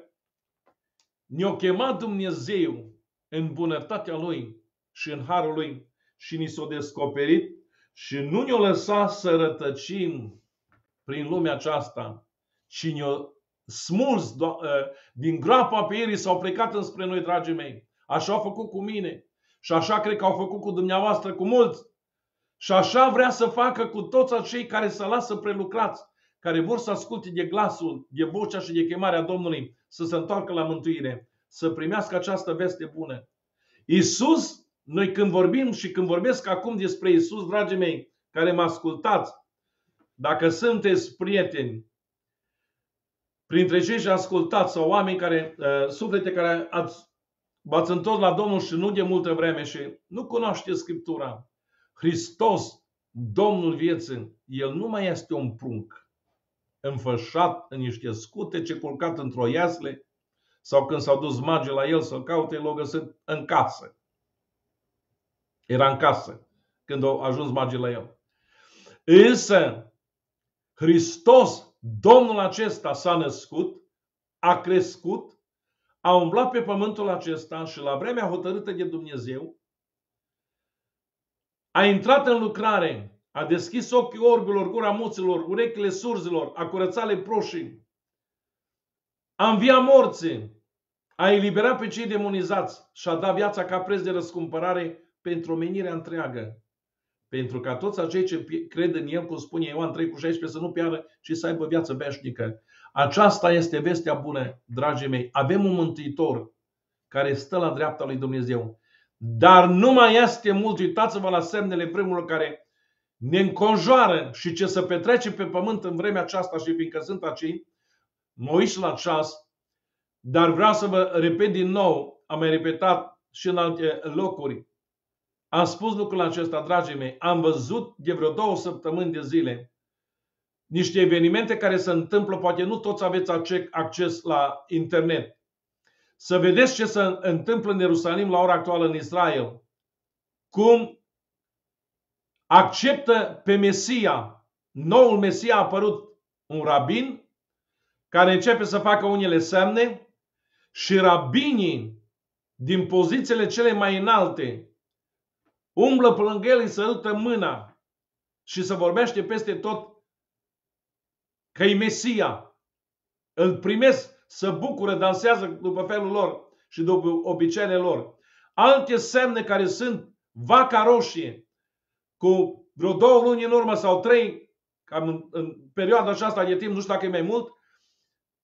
ne-a chemat Dumnezeu în bunătatea Lui și în harul Lui și ni s-a descoperit și nu ne-a lăsat să rătăcim prin lumea aceasta, ci ne-a smuls ă, din groapa pe ei s-au plecat înspre noi, dragii mei. Așa au făcut cu mine și așa cred că au făcut cu dumneavoastră, cu mulți. Și așa vrea să facă cu toți acei care să lasă prelucrați, care vor să asculte de glasul, de vocea și de chemarea Domnului, să se întoarcă la mântuire, să primească această veste bună. Isus, noi când vorbim și când vorbesc acum despre Isus, dragii mei, care mă ascultați, dacă sunteți prieteni, printre cei ce ascultați sau oameni care, uh, suflete care ați, v-ați întors la Domnul și nu de multă vreme și nu cunoașteți Scriptura, Hristos, Domnul vieții, El nu mai este un prunc înfășat în niște ce culcat într-o iasle sau când s-au dus magii la el să-l caute, l-au găsit în casă. Era în casă când au ajuns magii la el. Însă, Hristos, Domnul acesta s-a născut, a crescut, a umblat pe pământul acesta și la vremea hotărâtă de Dumnezeu, a intrat în lucrare, a deschis ochii orbilor, gura muților, urechile surzilor, a curățat leproșii, a înviat morții, a eliberat pe cei demonizați și a dat viața ca preț de răscumpărare pentru omenirea întreagă. Pentru ca toți acei ce cred în El, cum spune Ioan 3 cu 16, să nu piară, ci să aibă viață veșnică. Aceasta este vestea bună, dragii mei. Avem un Mântuitor care stă la dreapta lui Dumnezeu. Dar nu mai este mult, uitați-vă la semnele vremurilor care ne înconjoară și ce să petrece pe pământ în vremea aceasta și fiindcă sunt acei, mă uit la ceas, dar vreau să vă repet din nou, am mai repetat și în alte locuri, am spus lucrul acesta, dragii mei, am văzut de vreo două săptămâni de zile niște evenimente care se întâmplă, poate nu toți aveți acces la internet. Să vedeți ce se întâmplă în Ierusalim la ora actuală în Israel. Cum acceptă pe Mesia, noul Mesia a apărut un rabin care începe să facă unele semne și rabinii din pozițiile cele mai înalte umblă pe lângă el, îi sărută mâna și să vorbește peste tot că e Mesia. Îl primesc, să bucură, dansează după felul lor și după obiceiile lor. Alte semne care sunt vaca roșie, cu vreo două luni în urmă sau trei, cam în, în perioada aceasta de timp, nu știu dacă e mai mult,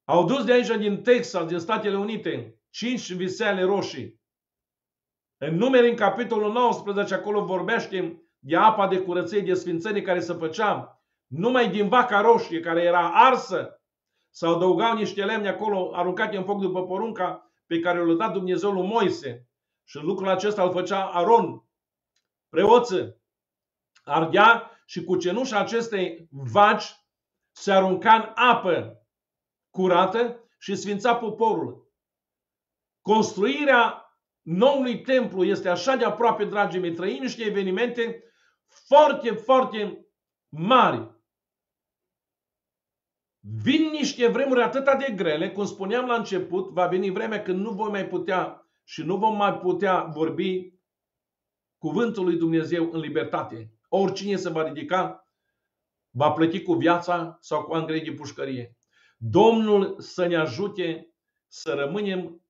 au dus de aici din Texas, din Statele Unite, cinci visele roșii. În numeri, în capitolul 19, acolo vorbește de apa de curăție, de sfințenie care se făcea numai din vaca roșie, care era arsă. Să adăugau niște lemne acolo, aruncate în foc după porunca pe care le-a dat Dumnezeu lui Moise. Și lucrul acesta îl făcea Aron, preoță. Ardea și cu cenușa acestei vaci se arunca în apă curată și sfința poporul. Construirea noului templu este așa de aproape, dragii mei. Trăim niște evenimente foarte, foarte mari. Vin niște vremuri atât de grele, cum spuneam la început, va veni vremea când nu vom mai putea și nu vom mai putea vorbi cuvântul lui Dumnezeu în libertate. Oricine se va ridica, va plăti cu viața sau cu angrei de pușcărie. Domnul să ne ajute să rămânem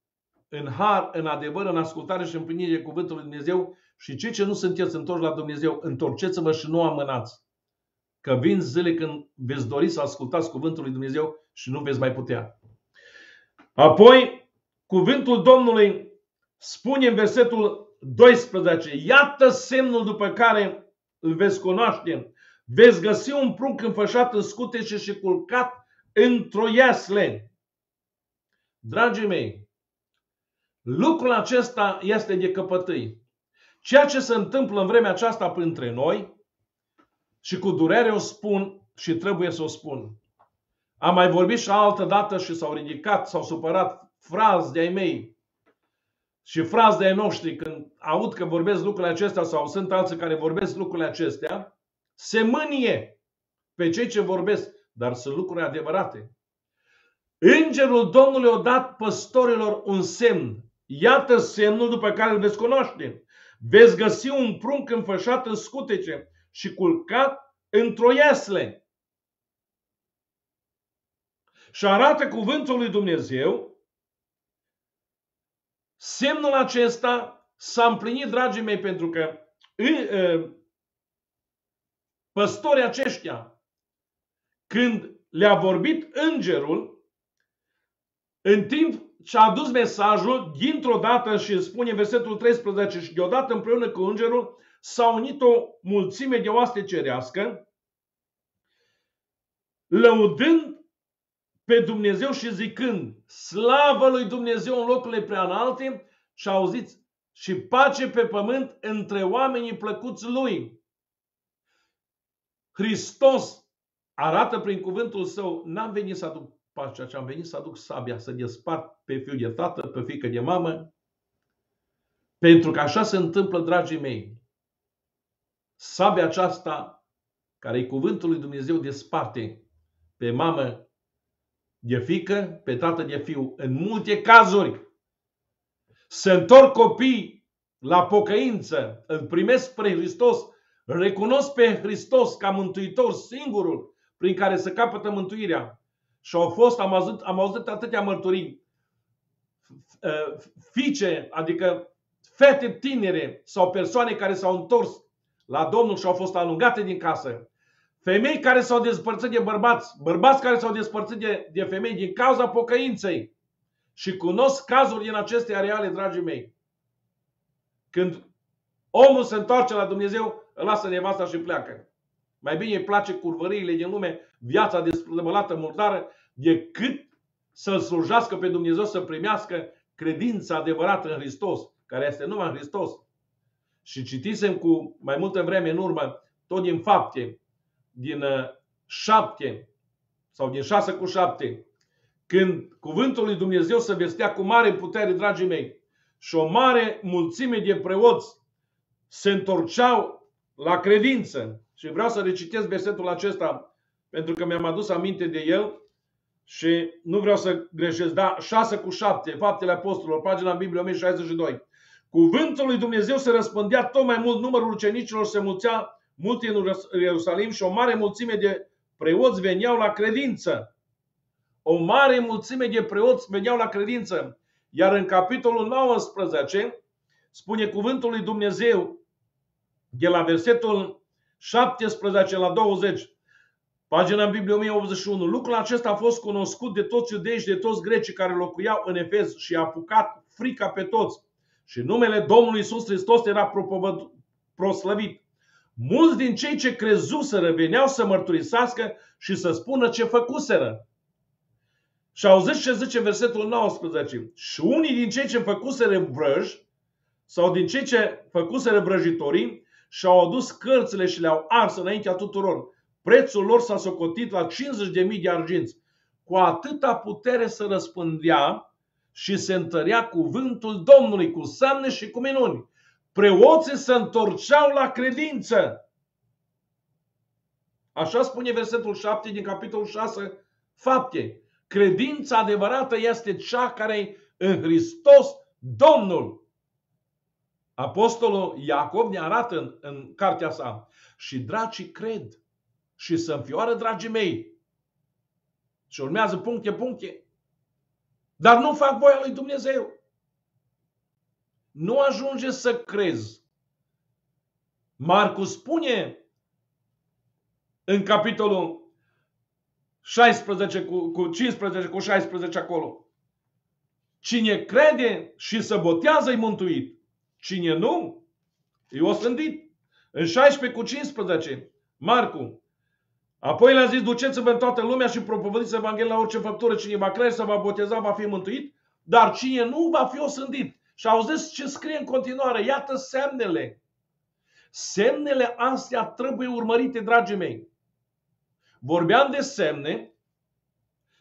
în har, în adevăr, în ascultare și împlinire cuvântului Dumnezeu și cei ce nu sunteți întorși la Dumnezeu, întorceți-vă și nu amânați. Că vin zile când veți dori să ascultați cuvântul lui Dumnezeu și nu veți mai putea. Apoi, cuvântul Domnului spune în versetul 12, iată semnul după care îl veți cunoaște. Veți găsi un prunc înfășat în scutece și culcat într-o iasle. Dragii mei, lucrul acesta este de căpătâi. Ceea ce se întâmplă în vremea aceasta printre noi, și cu durere o spun și trebuie să o spun. Am mai vorbit și altă dată și s-au ridicat, s-au supărat frazi de-ai mei și frazi de-ai noștri când aud că vorbesc lucrurile acestea sau sunt alții care vorbesc lucrurile acestea, se mânie pe cei ce vorbesc dar sunt lucruri adevărate. Îngerul Domnului a dat păstorilor un semn. Iată semnul după care îl veți cunoaște. Veți găsi un prunc înfășat în scutece și culcat într-o iasle. Și arată cuvântul lui Dumnezeu. Semnul acesta s-a împlinit, dragii mei, pentru că păstorii aceștia, când le-a vorbit îngerul, în timp ce a adus mesajul, dintr-o dată și spune versetul 13 și deodată împreună cu îngerul s-a unit o mulțime de oaste cerească, lăudând pe Dumnezeu și zicând, slavă lui Dumnezeu în locurile prea înalte și auziți, și pace pe pământ între oamenii plăcuți lui. Hristos arată prin cuvântul său, n-am venit să aduc pacea, ci am venit să aduc sabia, să despart pe fiul de tată, pe fică de mamă, pentru că așa se întâmplă, dragii mei. Sabia aceasta, care e cuvântul lui Dumnezeu, desparte pe mamă de fică, pe tată de fiu. În multe cazuri se întorc copii la pocăință, îl primesc spre Hristos, recunosc pe Hristos ca mântuitor singurul prin care se capătă mântuirea. Și au fost, am auzit, am auzit atâtea mărturii, fiice, adică fete tinere sau persoane care s-au întors la Domnul și au fost alungate din casă. Femei care s-au despărțit de bărbați, bărbați care s-au despărțit de, de femei din cauza pocăinței. Și cunosc cazuri din aceste areale, dragii mei. Când omul se întoarce la Dumnezeu, îl lasă nevasta și pleacă. Mai bine îi place curvăriile din lume, viața dezmălată murdară, decât să-L slujească pe Dumnezeu, să primească credința adevărată în Hristos, care este numai în Hristos. Și citisem cu mai multă vreme în urmă, tot din fapte, din uh, șapte sau din șase cu șapte, când cuvântul lui Dumnezeu se vestea cu mare putere, dragii mei, și o mare mulțime de preoți se întorceau la credință. Și vreau să recitesc versetul acesta pentru că mi-am adus aminte de el și nu vreau să greșesc, da, 6 cu 7, Faptele Apostolilor, pagina în Biblie 1062. Cuvântul lui Dumnezeu se răspândea tot mai mult, numărul ucenicilor se mulțea mult în Ierusalim și o mare mulțime de preoți veneau la credință. O mare mulțime de preoți veneau la credință. Iar în capitolul 19 spune cuvântul lui Dumnezeu de la versetul 17 la 20. Pagina în Biblie 1081. Lucrul acesta a fost cunoscut de toți iudei și de toți grecii care locuiau în Efez și a apucat frica pe toți. Și numele Domnului Isus Hristos era proslăvit. Mulți din cei ce crezuseră veneau să mărturisească și să spună ce făcuseră. Și auziți ce zice versetul 19. Și unii din cei ce făcuseră vrăj, sau din cei ce făcuseră vrăjitorii, și-au adus cărțile și le-au ars înaintea tuturor. Prețul lor s-a socotit la 50.000 de arginți. Cu atâta putere să răspândea și se întărea cuvântul Domnului cu semne și cu minuni. Preoții se întorceau la credință. Așa spune versetul 7 din capitolul 6, fapte. Credința adevărată este cea care e în Hristos Domnul. Apostolul Iacov ne arată în, în cartea sa. Și dragii cred și să înfioară, dragii mei. Și urmează puncte, puncte. Dar nu fac voia lui Dumnezeu. Nu ajunge să crezi. Marcu spune în capitolul 16 cu, cu 15 cu 16 acolo. Cine crede și se botează e mântuit. Cine nu, e osândit. În 16 cu 15, Marcu. Apoi le-a zis, duceți-vă în toată lumea și propovădiți Evanghelia la orice făptură. Cine va crede să va boteza, va fi mântuit. Dar cine nu, va fi osândit. Și auziți ce scrie în continuare. Iată semnele. Semnele astea trebuie urmărite, dragii mei. Vorbeam de semne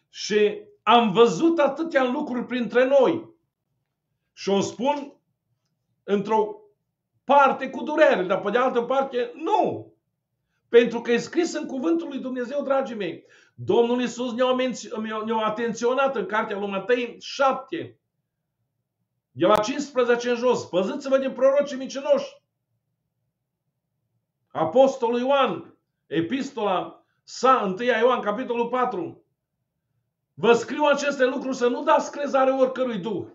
și am văzut atâtea lucruri printre noi. Și o spun într-o parte cu durere, dar pe de altă parte nu. Pentru că e scris în cuvântul lui Dumnezeu, dragii mei. Domnul Iisus ne-a, ne atenționat în cartea lui Matei 7, de la 15 în jos. Păziți-vă din prorocii micinoși. Apostolul Ioan, epistola sa, 1 Ioan, capitolul 4. Vă scriu aceste lucruri să nu dați crezare oricărui duh.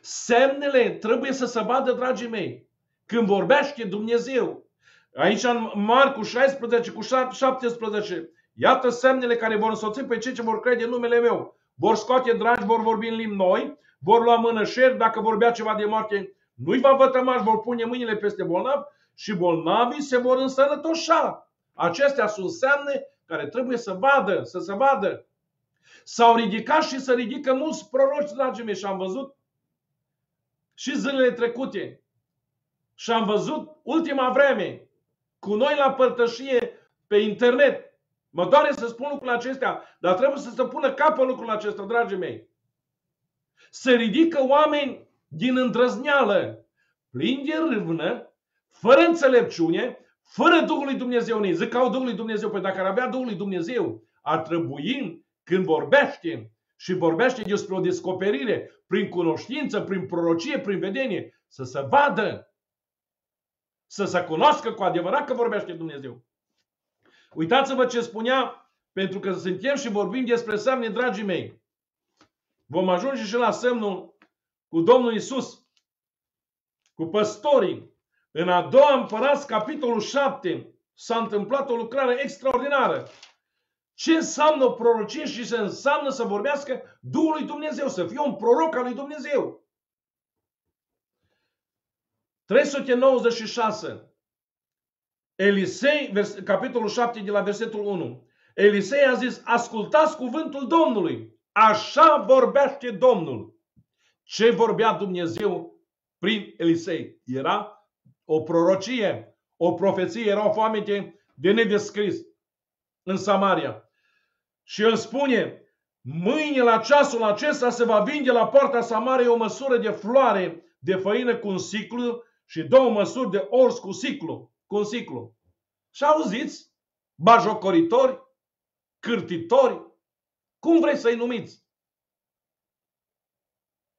Semnele trebuie să se vadă, dragii mei, când vorbește Dumnezeu. Aici în Marcu 16 cu 17, iată semnele care vor însoți pe cei ce vor crede în numele meu. Vor scoate dragi, vor vorbi în limbi noi, vor lua mână șer, dacă vorbea ceva de moarte, nu-i va vătămaș, vor pune mâinile peste bolnav și bolnavii se vor însănătoșa. Acestea sunt semne care trebuie să vadă, să se vadă. S-au ridicat și să ridică mulți proroci, dragii mei, și am văzut și zilele trecute. Și am văzut ultima vreme cu noi la părtășie pe internet. Mă doare să spun lucrurile acestea, dar trebuie să se pună capă lucrurile acestea, dragii mei. Se ridică oameni din îndrăzneală, plini de râvnă, fără înțelepciune, fără Duhul lui Dumnezeu. Ne zic că au Duhul lui Dumnezeu. Păi dacă ar avea Duhul lui Dumnezeu, ar trebui, când vorbește, și vorbește despre o descoperire prin cunoștință, prin prorocie, prin vedenie, să se vadă, să se cunoască cu adevărat că vorbește Dumnezeu. Uitați-vă ce spunea, pentru că suntem și vorbim despre semne, dragii mei. Vom ajunge și la semnul cu Domnul Isus, cu păstorii. În a doua împărați, capitolul 7, s-a întâmplat o lucrare extraordinară. Ce înseamnă o prorocie și ce înseamnă să vorbească Duhul lui Dumnezeu, să fie un proroc al lui Dumnezeu. 396. Elisei, capitolul 7 de la versetul 1. Elisei a zis, ascultați cuvântul Domnului. Așa vorbește Domnul. Ce vorbea Dumnezeu prin Elisei? Era o prorocie, o profeție, era o foamete de nedescris în Samaria. Și el spune, mâine la ceasul acesta se va vinde la poarta Samariei o măsură de floare de făină cu un ciclu și două măsuri de ors cu ciclu, cu un ciclu. Și auziți, bajocoritori, cârtitori, cum vreți să-i numiți?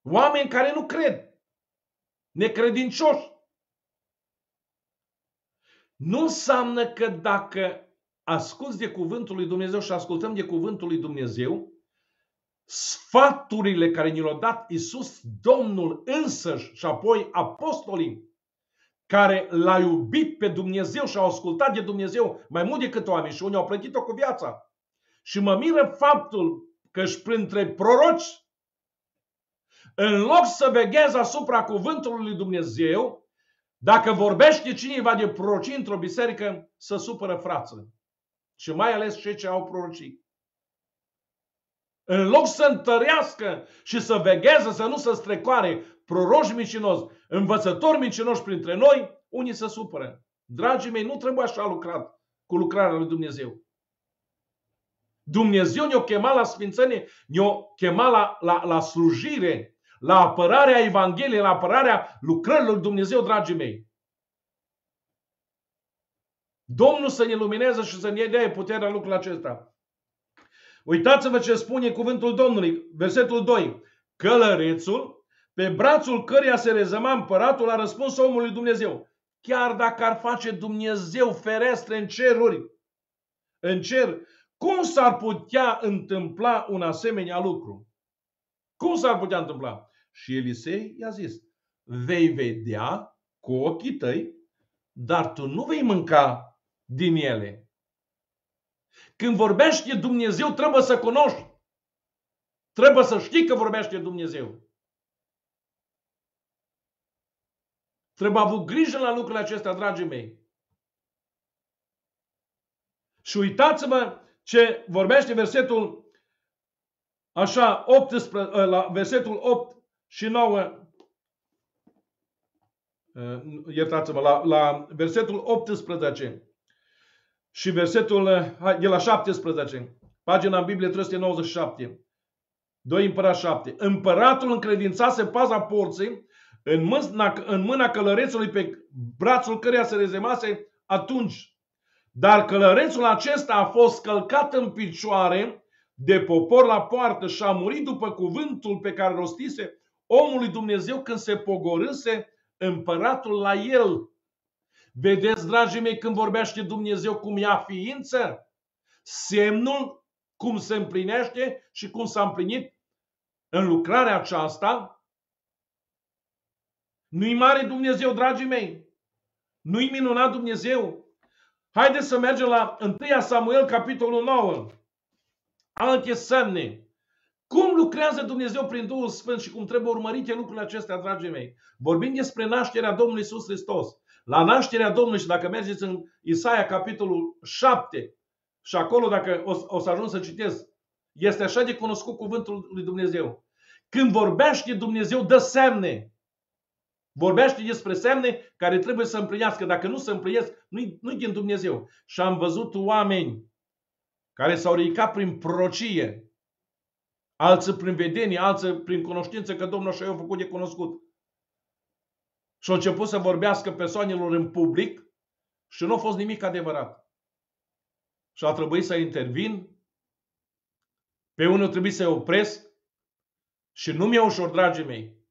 Oameni care nu cred, necredincioși. Nu înseamnă că dacă asculți de cuvântul lui Dumnezeu și ascultăm de cuvântul lui Dumnezeu, sfaturile care ni le-a dat Isus, Domnul însăși și apoi apostolii care l-a iubit pe Dumnezeu și au ascultat de Dumnezeu mai mult decât oameni și unii au plătit-o cu viața. Și mă miră faptul că și printre proroci, în loc să vegheze asupra cuvântului lui Dumnezeu, dacă vorbește cineva de proroci într-o biserică, să supără frață. Și mai ales cei ce au prorocii. În loc să întărească și să vegheze, să nu se strecoare proroși micinoși, învățători micinoși printre noi, unii se supără. Dragii mei, nu trebuie așa lucrat cu lucrarea lui Dumnezeu. Dumnezeu ne-o chema la sfințenie, ne-o chema la, la, la slujire, la apărarea Evangheliei, la apărarea lucrărilor lui Dumnezeu, dragii mei. Domnul să ne lumineze și să ne dea puterea lucrul acesta. Uitați-vă ce spune cuvântul Domnului, versetul 2. Călărețul, pe brațul căreia se rezăma împăratul, a răspuns omului Dumnezeu. Chiar dacă ar face Dumnezeu ferestre în ceruri, în cer, cum s-ar putea întâmpla un asemenea lucru? Cum s-ar putea întâmpla? Și Elisei i-a zis, vei vedea cu ochii tăi, dar tu nu vei mânca din ele. Când vorbește Dumnezeu, trebuie să cunoști. Trebuie să știi că vorbește Dumnezeu. Trebuie avut grijă la lucrurile acestea, dragii mei. Și uitați-vă ce vorbește versetul așa, 18, la versetul 8 și 9. Iertați-mă, la, la versetul 18 și versetul de la 17, pagina în Biblie 397. 2 Împărat 7. Împăratul încredințase paza porții în mâna, în mâna călărețului pe brațul căreia se rezemase atunci. Dar călărețul acesta a fost călcat în picioare de popor la poartă și a murit după cuvântul pe care rostise omului Dumnezeu când se pogorâse împăratul la el. Vedeți, dragii mei, când vorbește Dumnezeu cum ia ființă? Semnul cum se împlinește și cum s-a împlinit în lucrarea aceasta. Nu-i mare Dumnezeu, dragii mei? Nu-i minunat Dumnezeu? Haideți să mergem la 1 Samuel, capitolul 9. Alte semne. Cum lucrează Dumnezeu prin Duhul Sfânt și cum trebuie urmărite lucrurile acestea, dragii mei? Vorbim despre nașterea Domnului Isus Hristos. La nașterea Domnului și dacă mergeți în Isaia, capitolul 7, și acolo dacă o, o să ajung să citesc, este așa de cunoscut cuvântul lui Dumnezeu. Când vorbește Dumnezeu, dă semne. Vorbește despre semne care trebuie să împlinească. Dacă nu se împlinesc, nu-i, nu din Dumnezeu. Și am văzut oameni care s-au ridicat prin procie, alții prin vedenie, alții prin cunoștință că Domnul și-a făcut de cunoscut. Și au început să vorbească persoanelor în public și nu a fost nimic adevărat. Și a trebuit să intervin. Pe unul trebuie să-i opresc. Și nu mi-e ușor, dragii mei,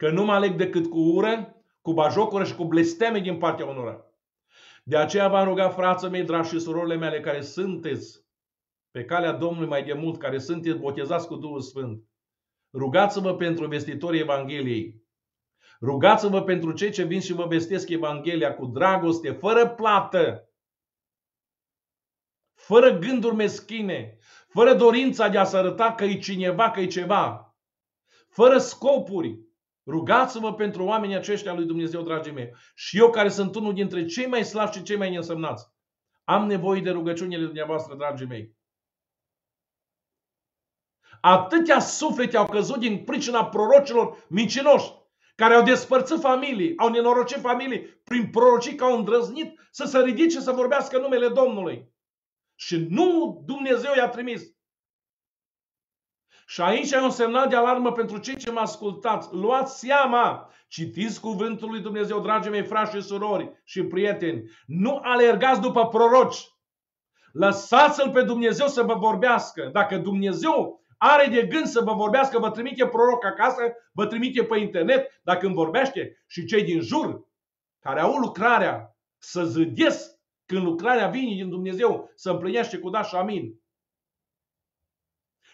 că nu mă aleg decât cu ură, cu bajocură și cu blesteme din partea unora. De aceea v-am rugat, frații mei, dragi și surorile mele, care sunteți pe calea Domnului mai de mult, care sunteți botezați cu Duhul Sfânt, rugați-vă pentru vestitorii Evangheliei. Rugați-vă pentru cei ce vin și vă vestesc Evanghelia cu dragoste, fără plată, fără gânduri meschine, fără dorința de a se arăta că e cineva, că e ceva, fără scopuri. Rugați-vă pentru oamenii aceștia lui Dumnezeu, dragii mei. Și eu, care sunt unul dintre cei mai slabi și cei mai neînsemnați, am nevoie de rugăciunile dumneavoastră, dragii mei. Atâtea suflete au căzut din pricina prorocilor mincinoși, care au despărțit familii, au nenorocit familii prin prorocii că au îndrăznit să se ridice să vorbească numele Domnului. Și nu Dumnezeu i-a trimis. Și aici e un semnal de alarmă pentru cei ce mă ascultați. Luați seama, citiți cuvântul lui Dumnezeu, dragii mei frați și surori și prieteni. Nu alergați după proroci. Lăsați-L pe Dumnezeu să vă vorbească. Dacă Dumnezeu are de gând să vă vorbească, vă trimite proroc acasă, vă trimite pe internet, dacă îmi vorbește și cei din jur care au lucrarea să zâdesc când lucrarea vine din Dumnezeu, să împlinește cu da și amin.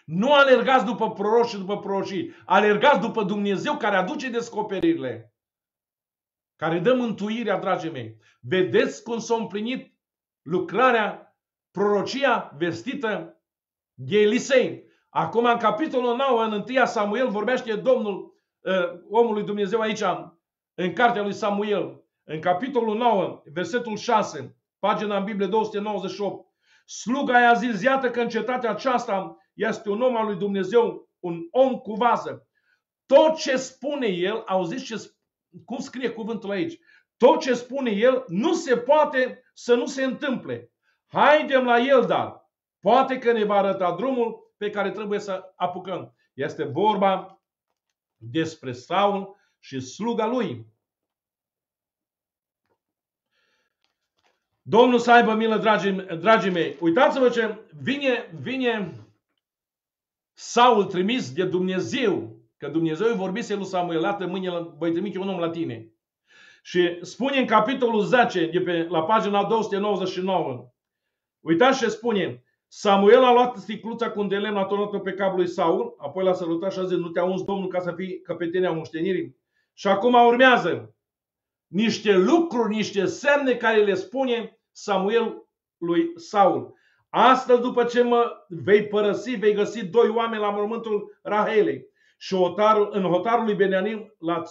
Nu alergați după proroci și după prorocii. Alergați după Dumnezeu care aduce descoperirile. Care dă mântuirea, dragii mei. Vedeți cum s-a împlinit lucrarea, prorocia vestită de Elisei. Acum, în capitolul 9, în 1 Samuel, vorbește Domnul, uh, omului Dumnezeu aici, în cartea lui Samuel. În capitolul 9, versetul 6, pagina în Biblie 298. Sluga i-a zis, iată că în cetatea aceasta este un om al lui Dumnezeu, un om cu vază. Tot ce spune el, auziți ce, cum scrie cuvântul aici, tot ce spune el nu se poate să nu se întâmple. Haidem la el, dar poate că ne va arăta drumul pe care trebuie să apucăm. Este vorba despre Saul și sluga lui. Domnul să aibă milă, dragii, dragii mei. Uitați-vă ce vine, vine Saul trimis de Dumnezeu, că Dumnezeu îi vorbise lui Samuel, lată mâine voi trimite un om la tine. Și spune în capitolul 10, de pe, la pagina 299, uitați ce spune, Samuel a luat sticluța cu un de lemn, a turnat pe capul lui Saul, apoi l-a salutat și a zis, nu te-a uns Domnul ca să fii căpetenia moștenirii? Și acum urmează niște lucruri, niște semne care le spune Samuel lui Saul. Astăzi, după ce mă vei părăsi, vei găsi doi oameni la mormântul Rahelei și hotarul, în hotarul lui Benianim la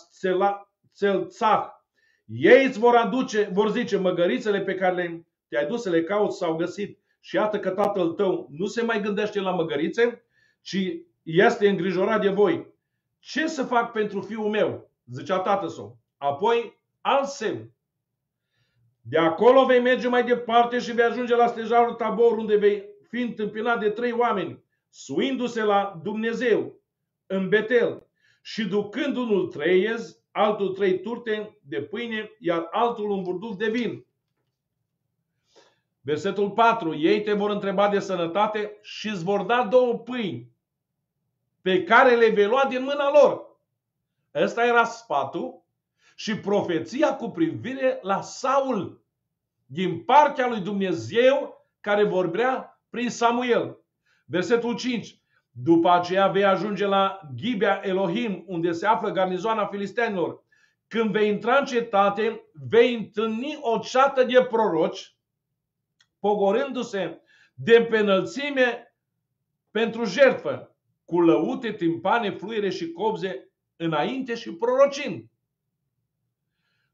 Țelțah. Ei îți vor aduce, vor zice, măgărițele pe care le, te-ai dus să le cauți s-au găsit. Și iată că tatăl tău nu se mai gândește la măgărițe, ci este îngrijorat de voi. Ce să fac pentru fiul meu? Zicea tatăl său. Apoi, alt semn. De acolo vei merge mai departe și vei ajunge la stejarul Tabor, unde vei fi întâmpinat de trei oameni, suindu-se la Dumnezeu în Betel și ducând unul treiez, altul trei turte de pâine, iar altul un burduf de vin. Versetul 4. Ei te vor întreba de sănătate și îți vor da două pâini pe care le vei lua din mâna lor. Ăsta era sfatul și profeția cu privire la Saul din partea lui Dumnezeu care vorbea prin Samuel. Versetul 5. După aceea vei ajunge la Ghibea Elohim, unde se află garnizoana filistenilor. Când vei intra în cetate, vei întâlni o ceată de proroci, pogorându-se de penălțime pentru jertfă, cu lăute, timpane, fluire și cobze înainte și prorocind.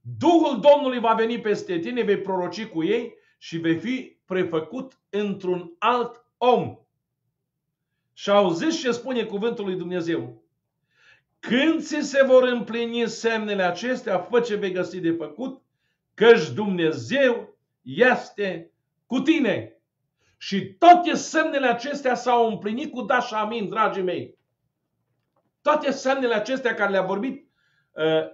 Duhul Domnului va veni peste tine, vei proroci cu ei și vei fi prefăcut într-un alt om. Și auziți ce spune cuvântul lui Dumnezeu. Când ți se vor împlini semnele acestea, fă ce vei găsi de făcut, căci Dumnezeu este cu tine. Și toate semnele acestea s-au împlinit cu da și amin, dragii mei. Toate semnele acestea care le-a vorbit uh,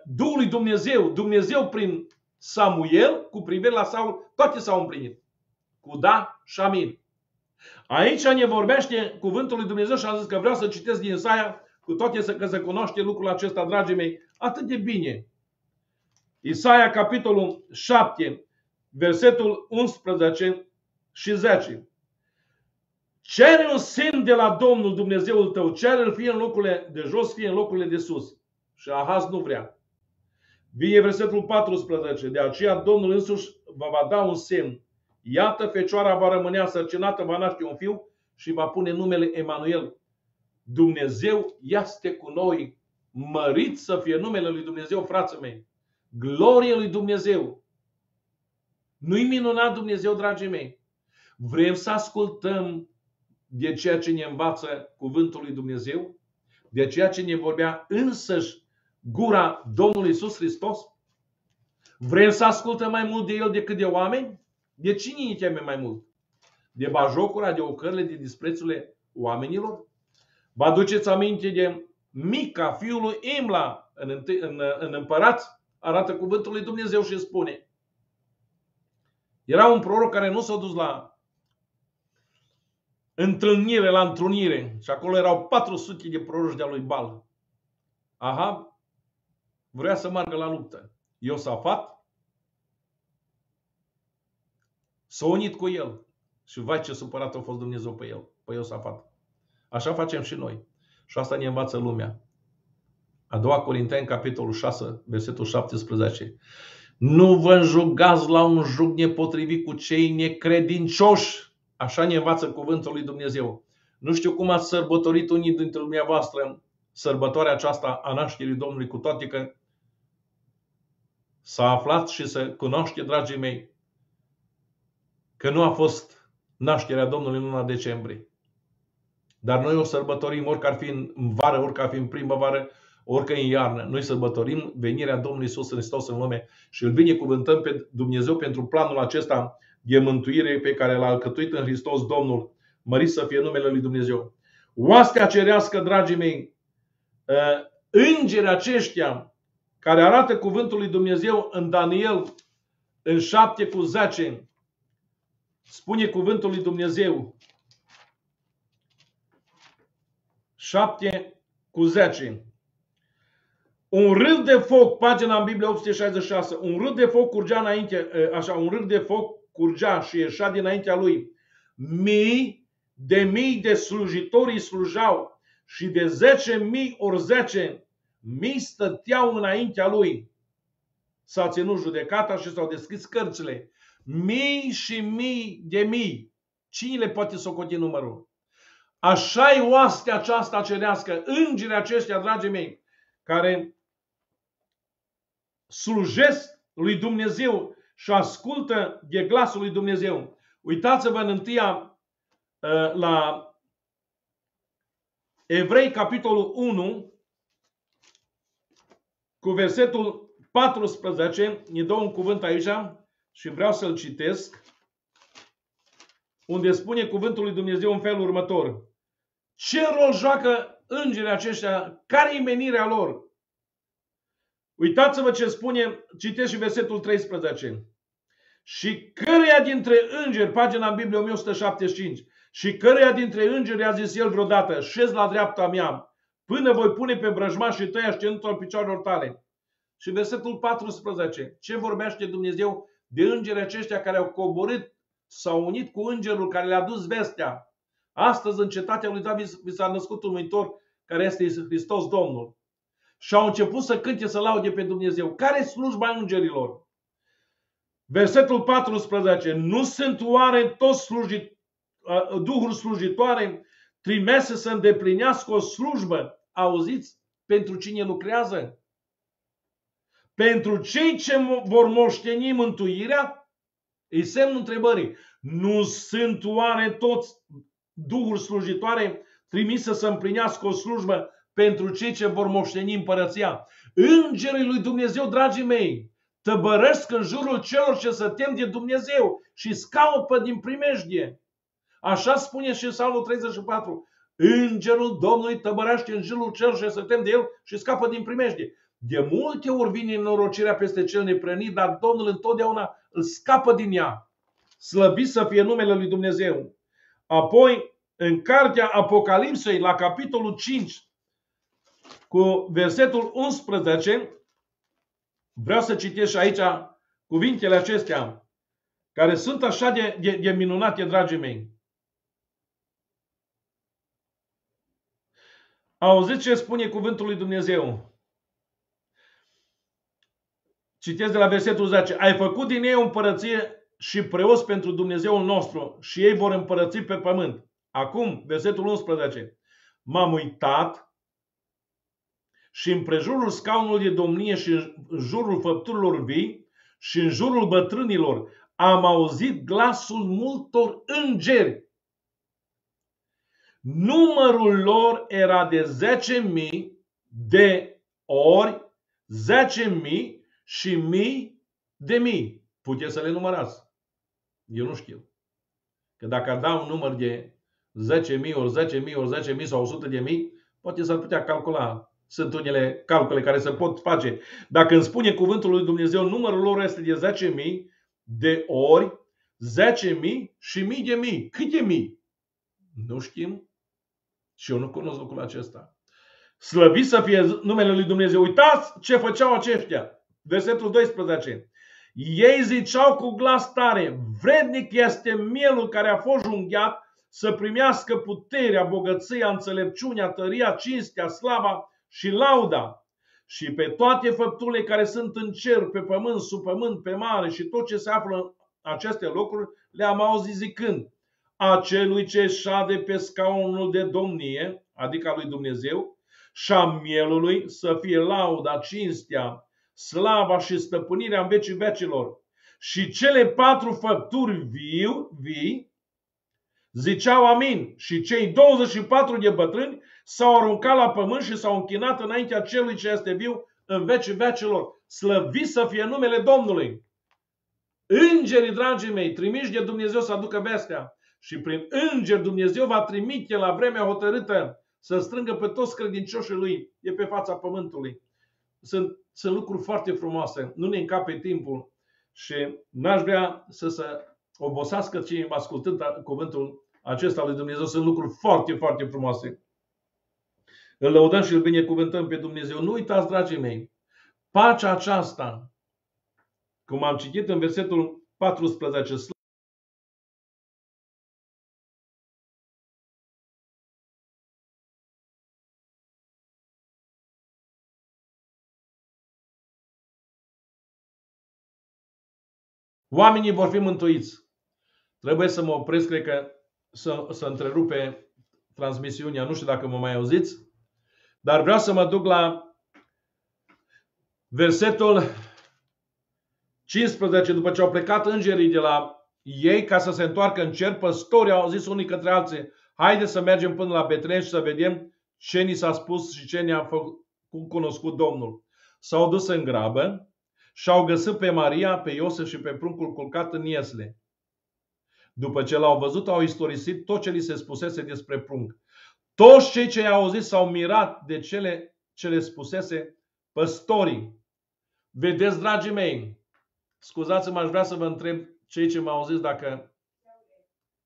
Duhul lui Dumnezeu, Dumnezeu prin Samuel, cu privire la Saul, toate s-au împlinit. Cu da și amin. Aici ne vorbește cuvântul lui Dumnezeu și am zis că vreau să citesc din Isaia, cu toate că se cunoaște lucrul acesta, dragii mei, atât de bine. Isaia, capitolul 7, versetul 11 și 10. Cere un semn de la Domnul Dumnezeul tău, cere-l fie în locurile de jos, fie în locurile de sus. Și Ahaz nu vrea. Vine versetul 14. De aceea Domnul însuși va, va da un semn. Iată, fecioara va rămâne sărcinată, va naște un fiu și va pune numele Emanuel. Dumnezeu este cu noi. Mărit să fie numele lui Dumnezeu, frații mei. Glorie lui Dumnezeu. Nu-i minunat Dumnezeu, dragii mei? Vrem să ascultăm de ceea ce ne învață cuvântul lui Dumnezeu? De ceea ce ne vorbea însăși gura Domnului Isus Hristos? Vrem să ascultăm mai mult de El decât de oameni? De cine îi teme mai mult? De bajocura, de ocările, de disprețurile oamenilor? Vă aduceți aminte de Mica, fiul lui Imla, în, în, în împărat, arată cuvântul lui Dumnezeu și spune. Era un proroc care nu s-a dus la întâlnire, la întrunire. Și acolo erau 400 de proroci de-a lui Bal. Aha, vrea să meargă la luptă. Iosafat s-a unit cu el. Și vai ce supărat a fost Dumnezeu pe el, pe Iosafat. Așa facem și noi. Și asta ne învață lumea. A doua Corinteni, capitolul 6, versetul 17. Nu vă înjugați la un jug nepotrivit cu cei necredincioși. Așa ne învață cuvântul lui Dumnezeu. Nu știu cum ați sărbătorit unii dintre dumneavoastră sărbătoarea aceasta a nașterii Domnului, cu toate că s-a aflat și se cunoaște, dragii mei, că nu a fost nașterea Domnului în luna decembrie. Dar noi o sărbătorim orică ar fi în vară, orică ar fi în primăvară, orică în iarnă. Noi sărbătorim venirea Domnului Isus Hristos în lume și îl binecuvântăm pe Dumnezeu pentru planul acesta de mântuire pe care l-a alcătuit în Hristos Domnul. Mărit să fie numele Lui Dumnezeu. Oastea cerească, dragii mei, ă, îngerii aceștia care arată cuvântul lui Dumnezeu în Daniel în 7 cu 10, spune cuvântul lui Dumnezeu 7 cu 10. Un râu de foc, pagina în Biblie 866, un râu de foc curgea înainte, așa, un râu de foc curgea și ieșea dinaintea lui. Mii de mii de slujitori slujau și de zece mii ori zece mii stăteau înaintea lui. S-a ținut judecata și s-au deschis cărțile. Mii și mii de mii. Cine le poate socoti numărul? Așa e oastea aceasta cerească, îngerii aceștia, dragii mei, care slujesc lui Dumnezeu și ascultă de glasul lui Dumnezeu. Uitați-vă în întâia ă, la Evrei, capitolul 1, cu versetul 14, ne dă un cuvânt aici și vreau să-l citesc, unde spune cuvântul lui Dumnezeu în felul următor. Ce rol joacă îngerii aceștia? Care e menirea lor? Uitați-vă ce spune, citesc și versetul 13. și căreia dintre îngeri, pagina în Biblie 1175, și căreia dintre îngeri a zis el vreodată, șez la dreapta mea, până voi pune pe vrăjmașii tăi ascendentul picioarelor tale. Și versetul 14. Ce vorbește Dumnezeu de îngerii aceștia care au coborât, s-au unit cu îngerul care le-a dus vestea. Astăzi în cetatea lui David vi s-a născut un mântor care este Hristos Domnul. Și au început să cânte, să laude pe Dumnezeu. Care e slujba îngerilor? Versetul 14. Nu sunt oare toți slujit, duhuri slujitoare trimese să îndeplinească o slujbă? Auziți? Pentru cine lucrează? Pentru cei ce vor moșteni mântuirea? E semnul întrebării. Nu sunt oare toți duhuri slujitoare trimise să împlinească o slujbă pentru cei ce vor moșteni împărăția? Îngerii lui Dumnezeu, dragii mei, tăbărăsc în jurul celor ce se tem de Dumnezeu și scapă din primejdie. Așa spune și Psalmul 34. Îngerul Domnului tăbărește în jurul celor ce se tem de el și scapă din primejdie. De multe ori vine norocirea peste cel neprănit, dar Domnul întotdeauna îl scapă din ea. Slăbit să fie numele lui Dumnezeu. Apoi, în cartea Apocalipsei, la capitolul 5, cu versetul 11, vreau să citesc și aici cuvintele acestea, care sunt așa de, de, de minunate, dragii mei. Auziți ce spune cuvântul lui Dumnezeu? Citesc de la versetul 10. Ai făcut din ei o împărăție și preos pentru Dumnezeul nostru și ei vor împărăți pe pământ. Acum, versetul 11. M-am uitat și în prejurul scaunului de domnie și în jurul făpturilor vii și în jurul bătrânilor am auzit glasul multor îngeri. Numărul lor era de 10.000 de ori 10.000 și mii de mii. Puteți să le numărați. Eu nu știu. Că dacă ar da un număr de 10.000 ori 10.000 ori 10.000 sau 100 de mii, poate s-ar putea calcula. Sunt unele calcule care se pot face. Dacă îmi spune cuvântul lui Dumnezeu, numărul lor este de 10.000 de ori 10.000 și mii de mii. Câte mii? Nu știm. Și eu nu cunosc lucrul acesta. Slăvit să fie numele lui Dumnezeu. Uitați ce făceau aceștia. Versetul 12. Ei ziceau cu glas tare, vrednic este mielul care a fost junghiat să primească puterea, bogăția, înțelepciunea, tăria, cinstea, slava și lauda. Și pe toate făpturile care sunt în cer, pe pământ, sub pământ, pe mare și tot ce se află în aceste locuri, le-am auzit zicând, acelui ce șade pe scaunul de domnie, adică a lui Dumnezeu, și a mielului să fie lauda, cinstea, slava și stăpânirea în vecii vecilor. Și cele patru făpturi viu, vii ziceau amin. Și cei 24 de bătrâni s-au aruncat la pământ și s-au închinat înaintea celui ce este viu în vecii vecilor. Slăvit să fie numele Domnului. Îngerii, dragii mei, trimiși de Dumnezeu să aducă vestea. Și prin înger Dumnezeu va trimite la vremea hotărâtă să strângă pe toți credincioșii lui de pe fața pământului. Sunt sunt lucruri foarte frumoase. Nu ne încape timpul și n-aș vrea să se obosească cei ascultând cuvântul acesta lui Dumnezeu. Sunt lucruri foarte, foarte frumoase. Îl lăudăm și îl binecuvântăm pe Dumnezeu. Nu uitați, dragii mei, pacea aceasta, cum am citit în versetul 14, Oamenii vor fi mântuiți. Trebuie să mă opresc, cred că să, să întrerupe transmisiunea. Nu știu dacă mă mai auziți. Dar vreau să mă duc la versetul 15. După ce au plecat îngerii de la ei ca să se întoarcă în cer, păstorii au zis unii către alții, haide să mergem până la Betlehem și să vedem ce ni s-a spus și ce ne-a făcut cunoscut Domnul. S-au dus în grabă și au găsit pe Maria, pe Iosef și pe pruncul culcat în iesle. După ce l-au văzut, au istorisit tot ce li se spusese despre prunc. Toți cei ce i-au auzit s-au mirat de cele ce le spusese păstorii. Vedeți, dragii mei, scuzați-mă, aș vrea să vă întreb cei ce m-au zis dacă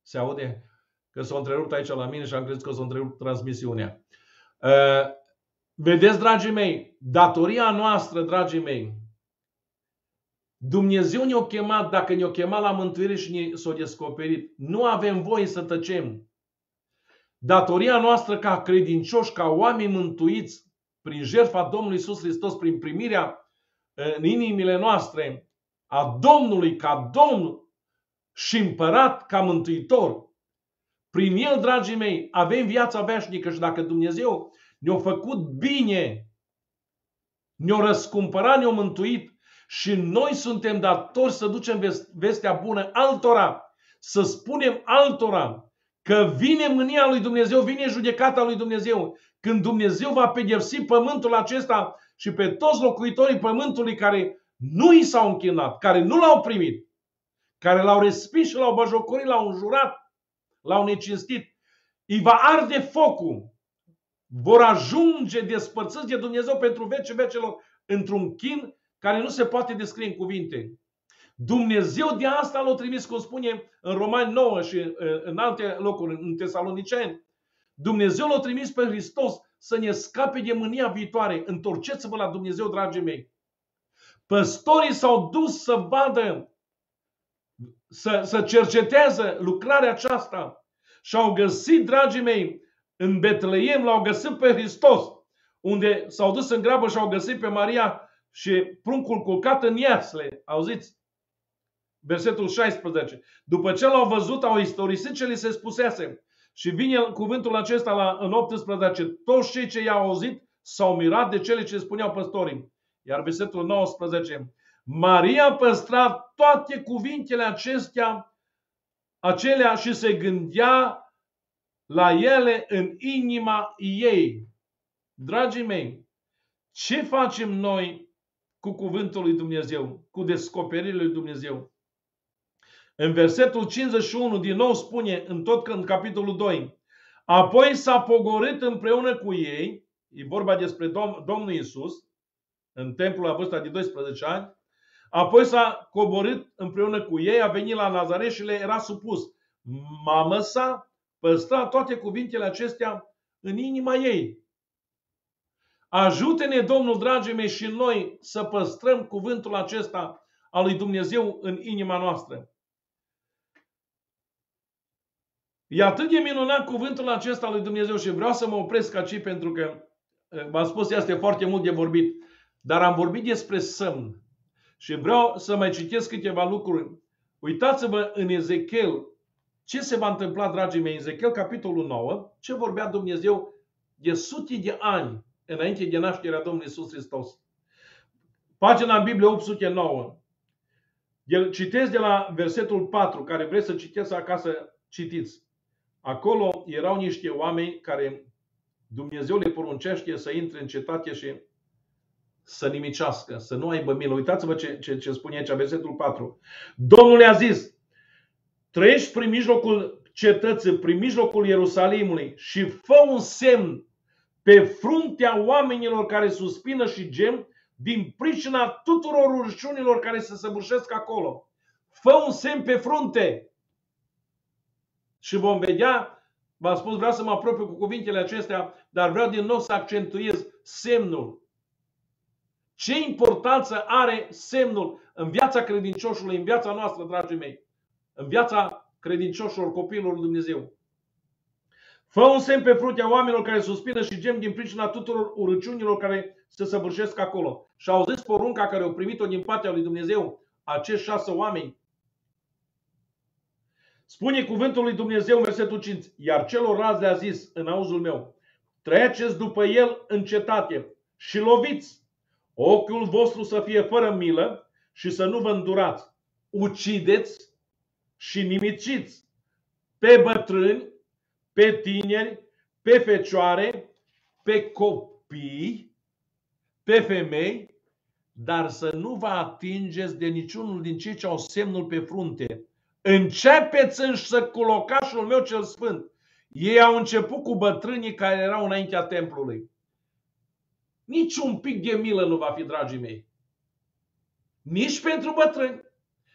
se aude, că s-a întrerupt aici la mine și am crezut că s-a întrerupt transmisiunea. Uh, vedeți, dragii mei, datoria noastră, dragii mei, Dumnezeu ne-a chemat, dacă ne-a chemat la mântuire și ne s-a descoperit, nu avem voie să tăcem. Datoria noastră ca credincioși, ca oameni mântuiți prin jertfa Domnului Isus Hristos, prin primirea în inimile noastre a Domnului ca Domn și împărat ca mântuitor. Prin El, dragii mei, avem viața veșnică și dacă Dumnezeu ne-a făcut bine, ne-a răscumpărat, ne-a mântuit și noi suntem datori să ducem vestea bună altora, să spunem altora că vine mânia lui Dumnezeu, vine judecata lui Dumnezeu. Când Dumnezeu va pedepsi pământul acesta și pe toți locuitorii pământului care nu i s-au închinat, care nu l-au primit, care l-au respins și l-au băjocorit, l-au înjurat, l-au necinstit, îi va arde focul. Vor ajunge despărțiți de Dumnezeu pentru vece vecelor într-un chin care nu se poate descrie în cuvinte. Dumnezeu de asta l-a trimis, cum spune în Romani 9 și în alte locuri, în Tesaloniceni. Dumnezeu l-a trimis pe Hristos să ne scape de mânia viitoare. Întorceți-vă la Dumnezeu, dragii mei. Păstorii s-au dus să vadă, să, să cerceteze lucrarea aceasta și au găsit, dragii mei, în Betleem, l-au găsit pe Hristos, unde s-au dus în grabă și au găsit pe Maria și pruncul culcat în iasle. Auziți? Versetul 16. După ce l-au văzut, au istorisit ce li se spusese. Și vine cuvântul acesta la, în 18. Toți cei ce i-au auzit s-au mirat de cele ce spuneau păstorii. Iar versetul 19. Maria păstra toate cuvintele acestea, acelea și se gândea la ele în inima ei. Dragii mei, ce facem noi cu cuvântul lui Dumnezeu, cu descoperirile lui Dumnezeu? În versetul 51 din nou spune, în tot în capitolul 2, apoi s-a pogorât împreună cu ei, e vorba despre Dom- Domnul Isus, în templul la vârsta de 12 ani, apoi s-a coborât împreună cu ei, a venit la Nazaret și le era supus. Mamă sa păstra toate cuvintele acestea în inima ei. Ajute-ne, Domnul, dragii mei, și noi să păstrăm cuvântul acesta al lui Dumnezeu în inima noastră. E atât de minunat cuvântul acesta al lui Dumnezeu și vreau să mă opresc aici pentru că v-am spus, este foarte mult de vorbit, dar am vorbit despre somn și vreau să mai citesc câteva lucruri. Uitați-vă în Ezechiel. Ce se va întâmpla, dragii mei, în Ezechiel, capitolul 9, ce vorbea Dumnezeu de sute de ani înainte de nașterea Domnului Isus Hristos. Pagina în Biblie 809. Citesc de la versetul 4, care vreți să citeți acasă, citiți. Acolo erau niște oameni care Dumnezeu le poruncește să intre în cetate și să nimicească, să nu aibă milă. Uitați-vă ce, ce, ce spune aici, versetul 4. Domnul le-a zis, trăiești prin mijlocul cetății, prin mijlocul Ierusalimului și fă un semn pe fruntea oamenilor care suspină și gem din pricina tuturor urșunilor care se săbușesc acolo. Fă un semn pe frunte și vom vedea, v-am spus, vreau să mă apropiu cu cuvintele acestea, dar vreau din nou să accentuez semnul. Ce importanță are semnul în viața credincioșului, în viața noastră, dragii mei, în viața credincioșilor, copiilor lui Dumnezeu. Fă un semn pe fruntea oamenilor care suspină și gem din pricina tuturor urăciunilor care se săvârșesc acolo. Și au zis porunca care au primit-o din partea lui Dumnezeu, acești șase oameni. Spune cuvântul lui Dumnezeu în versetul 5. Iar celor razi le-a zis în auzul meu, treceți după el în cetate și loviți. Ochiul vostru să fie fără milă și să nu vă îndurați. Ucideți și nimiciți pe bătrâni, pe tineri, pe fecioare, pe copii, pe femei, dar să nu vă atingeți de niciunul din cei ce au semnul pe frunte. Începeți însă cu locașul meu cel sfânt. Ei au început cu bătrânii care erau înaintea templului. Nici un pic de milă nu va fi, dragii mei. Nici pentru bătrâni,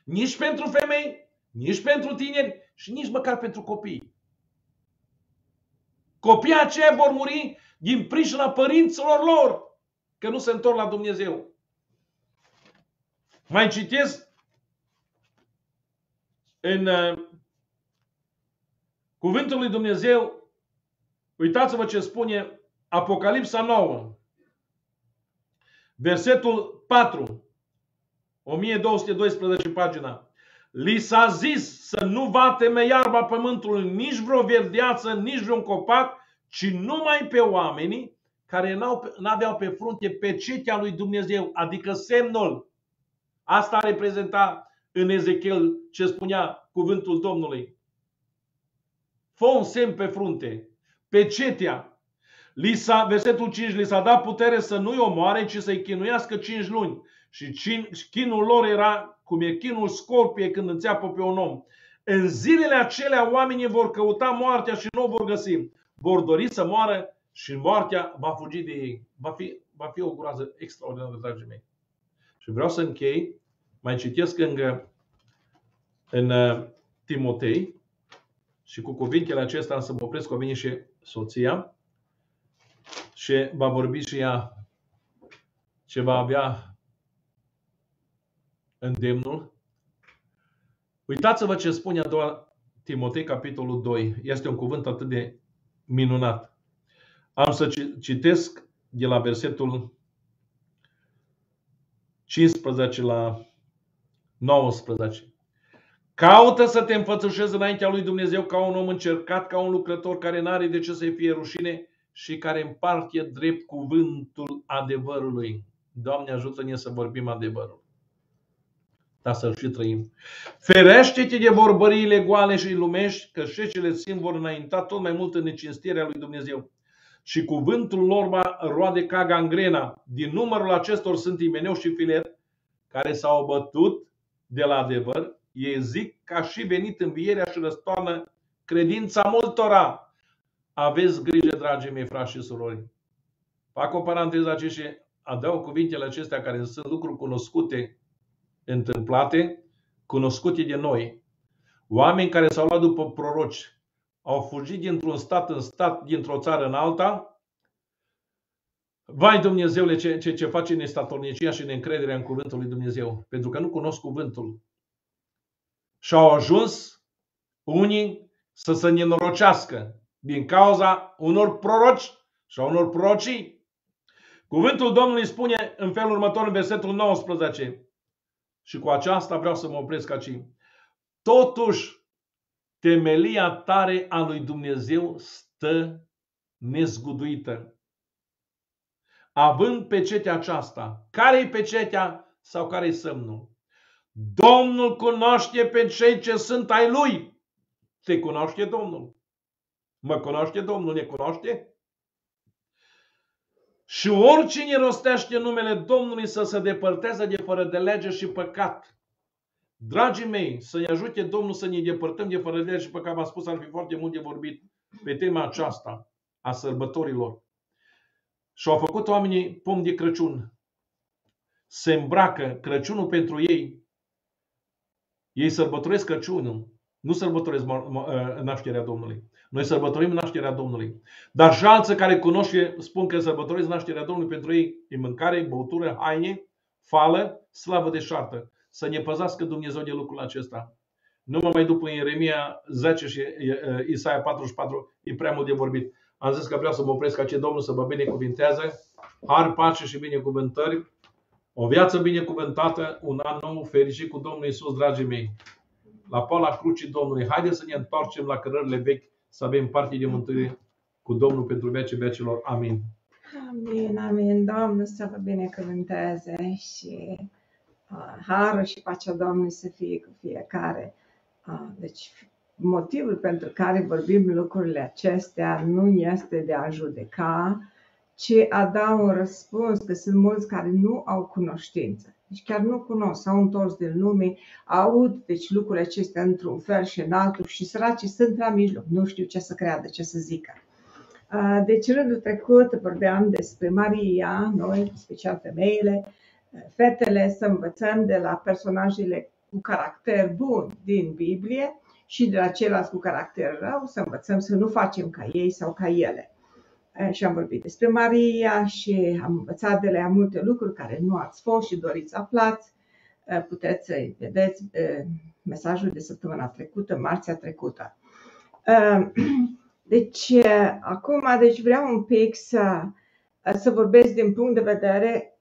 nici pentru femei, nici pentru tineri și nici măcar pentru copii. Copiii aceia vor muri din pricina părinților lor, că nu se întorc la Dumnezeu. Mai citesc în uh, cuvântul lui Dumnezeu, uitați-vă ce spune Apocalipsa 9, versetul 4, 1212 pagina. Li s-a zis să nu va teme iarba pământului nici vreo verdeață, nici vreun copac, ci numai pe oamenii care n-aveau pe frunte pecetea lui Dumnezeu, adică semnul. Asta reprezenta în Ezechiel ce spunea cuvântul Domnului. Fă un semn pe frunte, pecetea. Li s-a, versetul 5, li s-a dat putere să nu-i omoare, ci să-i chinuiască 5 luni. Și chinul lor era cum e chinul scorpie când înțeapă pe un om. În zilele acelea oamenii vor căuta moartea și nu o vor găsi. Vor dori să moară și moartea va fugi de ei. Va fi, va fi o groază extraordinară, dragii mei. Și vreau să închei, mai citesc încă în uh, Timotei și cu cuvintele acestea să mă opresc cu și soția și va vorbi și ea ce va avea îndemnul. Uitați-vă ce spune a doua Timotei, capitolul 2. Este un cuvânt atât de minunat. Am să citesc de la versetul 15 la 19. Caută să te înfățușezi înaintea lui Dumnezeu ca un om încercat, ca un lucrător care n-are de ce să-i fie rușine și care împarte drept cuvântul adevărului. Doamne ajută-ne să vorbim adevărul dar să-l și trăim. Ferește-te de vorbăriile goale și lumești, că șecele țin vor înainta tot mai mult în necinstirea lui Dumnezeu. Și cuvântul lor va roade ca gangrena. Din numărul acestor sunt Imeneu și Filet, care s-au bătut de la adevăr. Ei zic că și venit învierea și răstoarnă credința multora. Aveți grijă, dragii mei, frați și surori. Fac o paranteză aici și adaug cuvintele acestea care sunt lucruri cunoscute întâmplate, cunoscute de noi. Oameni care s-au luat după proroci, au fugit dintr-un stat în stat, dintr-o țară în alta. Vai Dumnezeule ce, ce, ce face nestatornicia și neîncrederea în cuvântul lui Dumnezeu, pentru că nu cunosc cuvântul. Și au ajuns unii să se nenorocească din cauza unor proroci și a unor prorocii. Cuvântul Domnului spune în felul următor în versetul 19. Și cu aceasta vreau să mă opresc aici. Totuși, temelia tare a lui Dumnezeu stă nezguduită. Având pecetea aceasta, care-i pecetea sau care-i semnul? Domnul cunoaște pe cei ce sunt ai Lui. Te cunoaște Domnul. Mă cunoaște Domnul, ne cunoaște? Și oricine rostește numele Domnului să se depărteze de fără de lege și păcat. Dragii mei, să-i ajute Domnul să ne depărtăm de fără de lege și păcat. V-am spus, ar fi foarte mult de vorbit pe tema aceasta a sărbătorilor. Și au făcut oamenii pom de Crăciun. Se îmbracă Crăciunul pentru ei. Ei sărbătoresc Crăciunul. Nu sărbătoresc nașterea Domnului. Noi sărbătorim nașterea Domnului. Dar și alții care cunoște spun că sărbătoresc nașterea Domnului pentru ei e mâncare, băutură, haine, fală, slavă de șartă. Să ne păzească Dumnezeu de lucrul acesta. Nu mai după Ieremia 10 și Isaia 44 e prea mult de vorbit. Am zis că vreau să mă opresc ce Domnul să vă binecuvintează. Har, pace și binecuvântări. O viață binecuvântată, un an nou fericit cu Domnul Isus, dragii mei. La poala crucii Domnului. Haideți să ne întoarcem la cărările vechi să avem parte de mântuire cu Domnul pentru vecii vecilor. Amin. Amin, amin. Domnul să vă binecuvânteze și uh, harul și pacea Domnului să fie cu fiecare. Uh, deci, motivul pentru care vorbim lucrurile acestea nu este de a judeca, ci a da un răspuns, că sunt mulți care nu au cunoștință. Deci chiar nu cunosc, s-au întors din lume, aud deci lucrurile acestea într-un fel și în altul și săracii sunt la mijloc, nu știu ce să creadă, ce să zică. Deci rândul trecut vorbeam despre Maria, noi, special femeile, fetele, să învățăm de la personajele cu caracter bun din Biblie și de la ceilalți cu caracter rău, să învățăm să nu facem ca ei sau ca ele. Și am vorbit despre Maria și am învățat de la ea multe lucruri care nu ați fost și doriți să aflați. Puteți să vedeți mesajul de săptămâna trecută, marțea trecută. Deci, acum deci vreau un pic să, să vorbesc din punct de vedere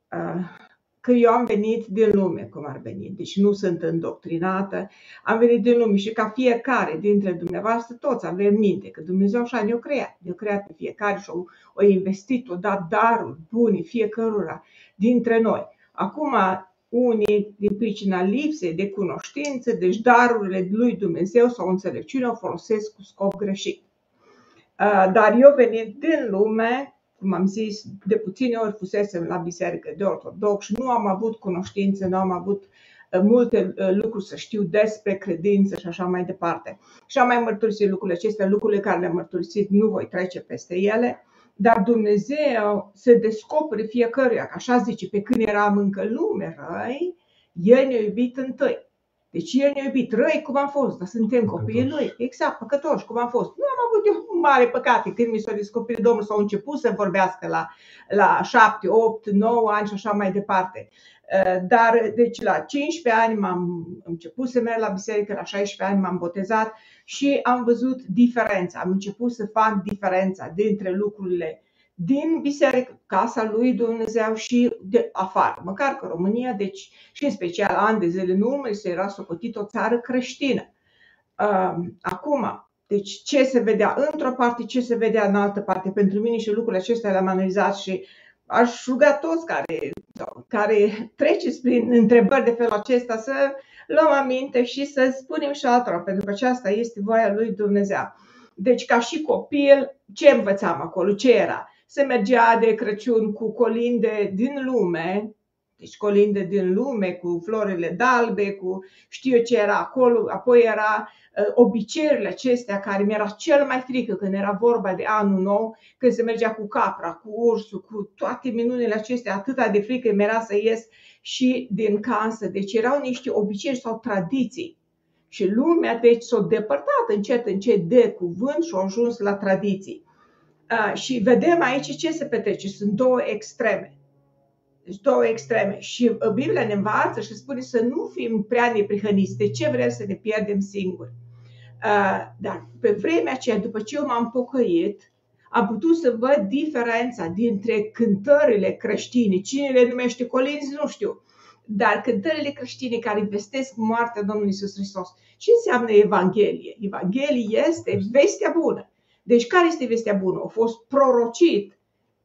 că eu am venit din lume, cum ar veni, deci nu sunt îndoctrinată, am venit din lume și ca fiecare dintre dumneavoastră, toți avem minte că Dumnezeu așa ne-a creat, ne-a creat pe fiecare și o investit, o dat daruri bune fiecărura dintre noi. Acum, unii, din pricina lipsei de cunoștință, deci darurile lui Dumnezeu sau înțelepciunea o folosesc cu scop greșit. Dar eu venit din lume, cum am zis, de puține ori fusesem la biserică de ortodox și nu am avut cunoștințe, nu am avut uh, multe uh, lucruri să știu despre credință și așa mai departe. Și am mai mărturisit lucrurile acestea, lucrurile care le-am mărturisit, nu voi trece peste ele, dar Dumnezeu se descoperă fiecăruia, că așa zice, pe când eram încă lume răi, El ne-a iubit întâi. Deci el ne-a iubit răi cum am fost, dar suntem copiii lui. Exact, păcătoși cum am fost. Nu am avut eu mare păcate. Când mi s-a descoperit Domnul, s-au început să vorbească la, la 7, 8, 9 ani și așa mai departe. Uh, dar, deci, la 15 ani m-am început să merg la biserică, la 16 ani m-am botezat și am văzut diferența. Am început să fac diferența dintre lucrurile din biserică, casa lui Dumnezeu și de afară. Măcar că România, deci și în special ani de zile în urmă, se era socotit o țară creștină. Acum, deci ce se vedea într-o parte, ce se vedea în altă parte. Pentru mine și lucrurile acestea le-am analizat și aș ruga toți care, care treceți prin întrebări de felul acesta să luăm aminte și să spunem și altora, pentru că aceasta este voia lui Dumnezeu. Deci, ca și copil, ce învățam acolo? Ce era? Se mergea de Crăciun cu colinde din lume, deci colinde din lume cu florile dalbe, cu știu eu ce era acolo, apoi era uh, obiceiurile acestea care mi-era cel mai frică când era vorba de anul nou, când se mergea cu capra, cu ursul, cu toate minunile acestea, atâta de frică mi-era să ies și din casă. Deci erau niște obiceiuri sau tradiții. Și lumea deci s-a depărtat încet încet de cuvânt și a ajuns la tradiții și vedem aici ce se petrece. Sunt două extreme. Deci două extreme. Și uh, Biblia ne învață și spune să nu fim prea neprihăniți. De ce vrem să ne pierdem singuri? Dar pe vremea aceea, după ce eu m-am pocăit, am putut să văd diferența dintre cântările creștine. Cine le numește colinzi, nu știu. Dar cântările creștine care vestesc moartea Domnului Isus Hristos. Ce înseamnă Evanghelie? Evanghelie este vestea bună. Deci care este vestea bună? A fost prorocit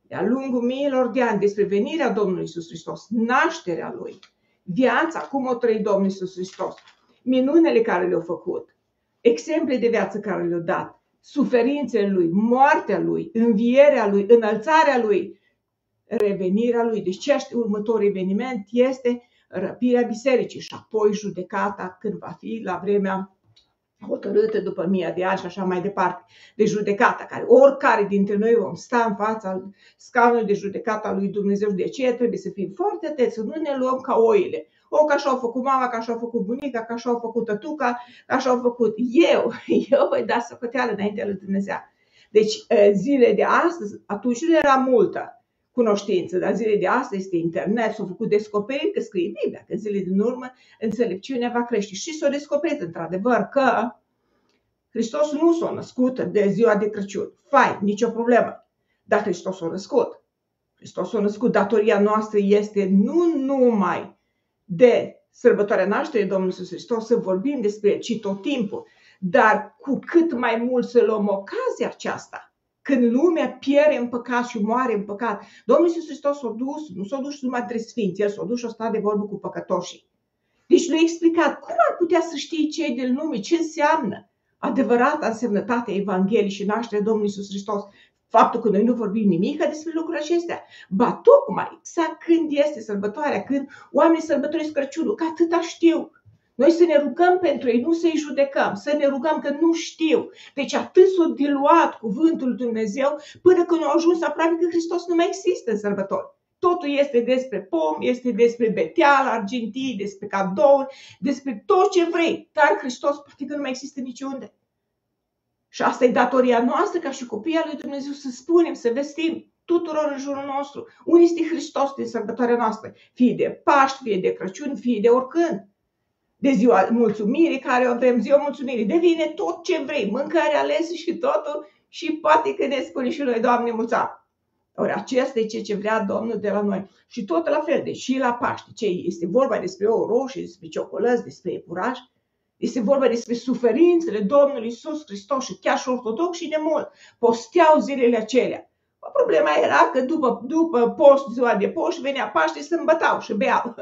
de-a lungul miilor de ani despre venirea Domnului Isus Hristos, nașterea Lui, viața, cum o trăi Domnul Isus Hristos, minunile care le-au făcut, exemple de viață care le-au dat, suferințele Lui, moartea Lui, învierea Lui, înălțarea Lui, revenirea Lui. Deci ce următor eveniment este răpirea bisericii și apoi judecata când va fi la vremea hotărâtă după mii de ani și așa mai departe, de judecata, care oricare dintre noi vom sta în fața scaunului de judecata lui Dumnezeu. De aceea trebuie să fim foarte atenți, să nu ne luăm ca oile. O, ca așa au făcut mama, ca așa au făcut bunica, ca așa au făcut tătuca, ca așa au făcut eu. Eu voi da socoteală înainte lui Dumnezeu. Deci zile de astăzi, atunci nu era multă cunoștință, dar zile de astăzi este internet, s-au făcut descoperiri că scrie Biblia, că zile din urmă înțelepciunea va crește. Și s-a descoperit într-adevăr că Hristos nu s-a născut de ziua de Crăciun. Fai, nicio problemă. Dar Hristos s-a născut. Hristos s-a născut. Datoria noastră este nu numai de sărbătoarea nașterii Domnului Iisus Hristos, să vorbim despre ci tot timpul, dar cu cât mai mult să luăm ocazia aceasta când lumea pierde în păcat și moare în păcat, Domnul Iisus Hristos s-a dus, nu s-a dus numai între sfinți, El s-a dus și a stat de vorbă cu păcătoșii. Deci le-a explicat cum ar putea să știe cei din lume ce înseamnă adevărata însemnătatea Evangheliei și nașterea Domnului Iisus Hristos. Faptul că noi nu vorbim nimic despre lucrurile acestea. Ba tocmai, exact când este sărbătoarea, când oamenii sărbătoresc Crăciunul, că atâta știu. Noi să ne rugăm pentru ei, nu să-i judecăm, să ne rugăm că nu știu. Deci atât s-a diluat cuvântul Dumnezeu până când au ajuns aproape că Hristos nu mai există în sărbători. Totul este despre pom, este despre beteal, argintii, despre cadouri, despre tot ce vrei. Dar Hristos poate că nu mai există niciunde. Și asta e datoria noastră ca și copii al lui Dumnezeu să spunem, să vestim tuturor în jurul nostru. Unde este Hristos din sărbătoarea noastră? Fie de Paști, fie de Crăciun, fie de oricând. De ziua mulțumirii care o avem, ziua mulțumirii, devine tot ce vrei, mâncare ales și totul și poate că ne spune și noi, Doamne, mulțumim. Ori acesta e ceea ce vrea Domnul de la noi. Și tot la fel, de și la Paște, ce este vorba despre o roșie, despre ciocolăți, despre epuraj, este vorba despre suferințele Domnului Isus Hristos și chiar și ortodox și de mult. Posteau zilele acelea. Problema era că după, după post, ziua de post, venea Paște, se îmbătau și beau.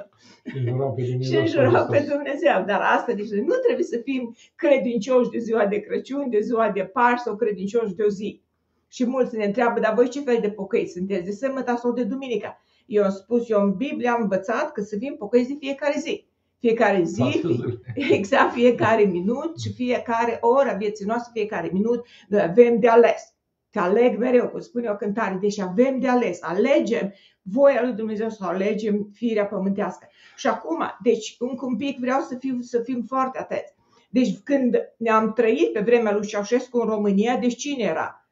Și înjurau pe Dumnezeu. Dar asta, deci nu trebuie să fim credincioși de ziua de Crăciun, de ziua de Paște sau credincioși de o zi. Și mulți ne întreabă, dar voi ce fel de pocăiți sunteți? De sâmbătă sau de duminică? Eu am spus, eu în Biblie am învățat că să fim pocăiți de fiecare zi. Fiecare zi, exact fiecare minut și fiecare oră vieții noastre, fiecare minut, noi avem de ales. Te aleg mereu, cum spune o cântare, deci avem de ales. Alegem voia lui Dumnezeu sau alegem firea pământească. Și acum, deci încă un pic vreau să, fiu, să fim foarte atenți. Deci când ne-am trăit pe vremea lui Ceaușescu în România, deci cine era?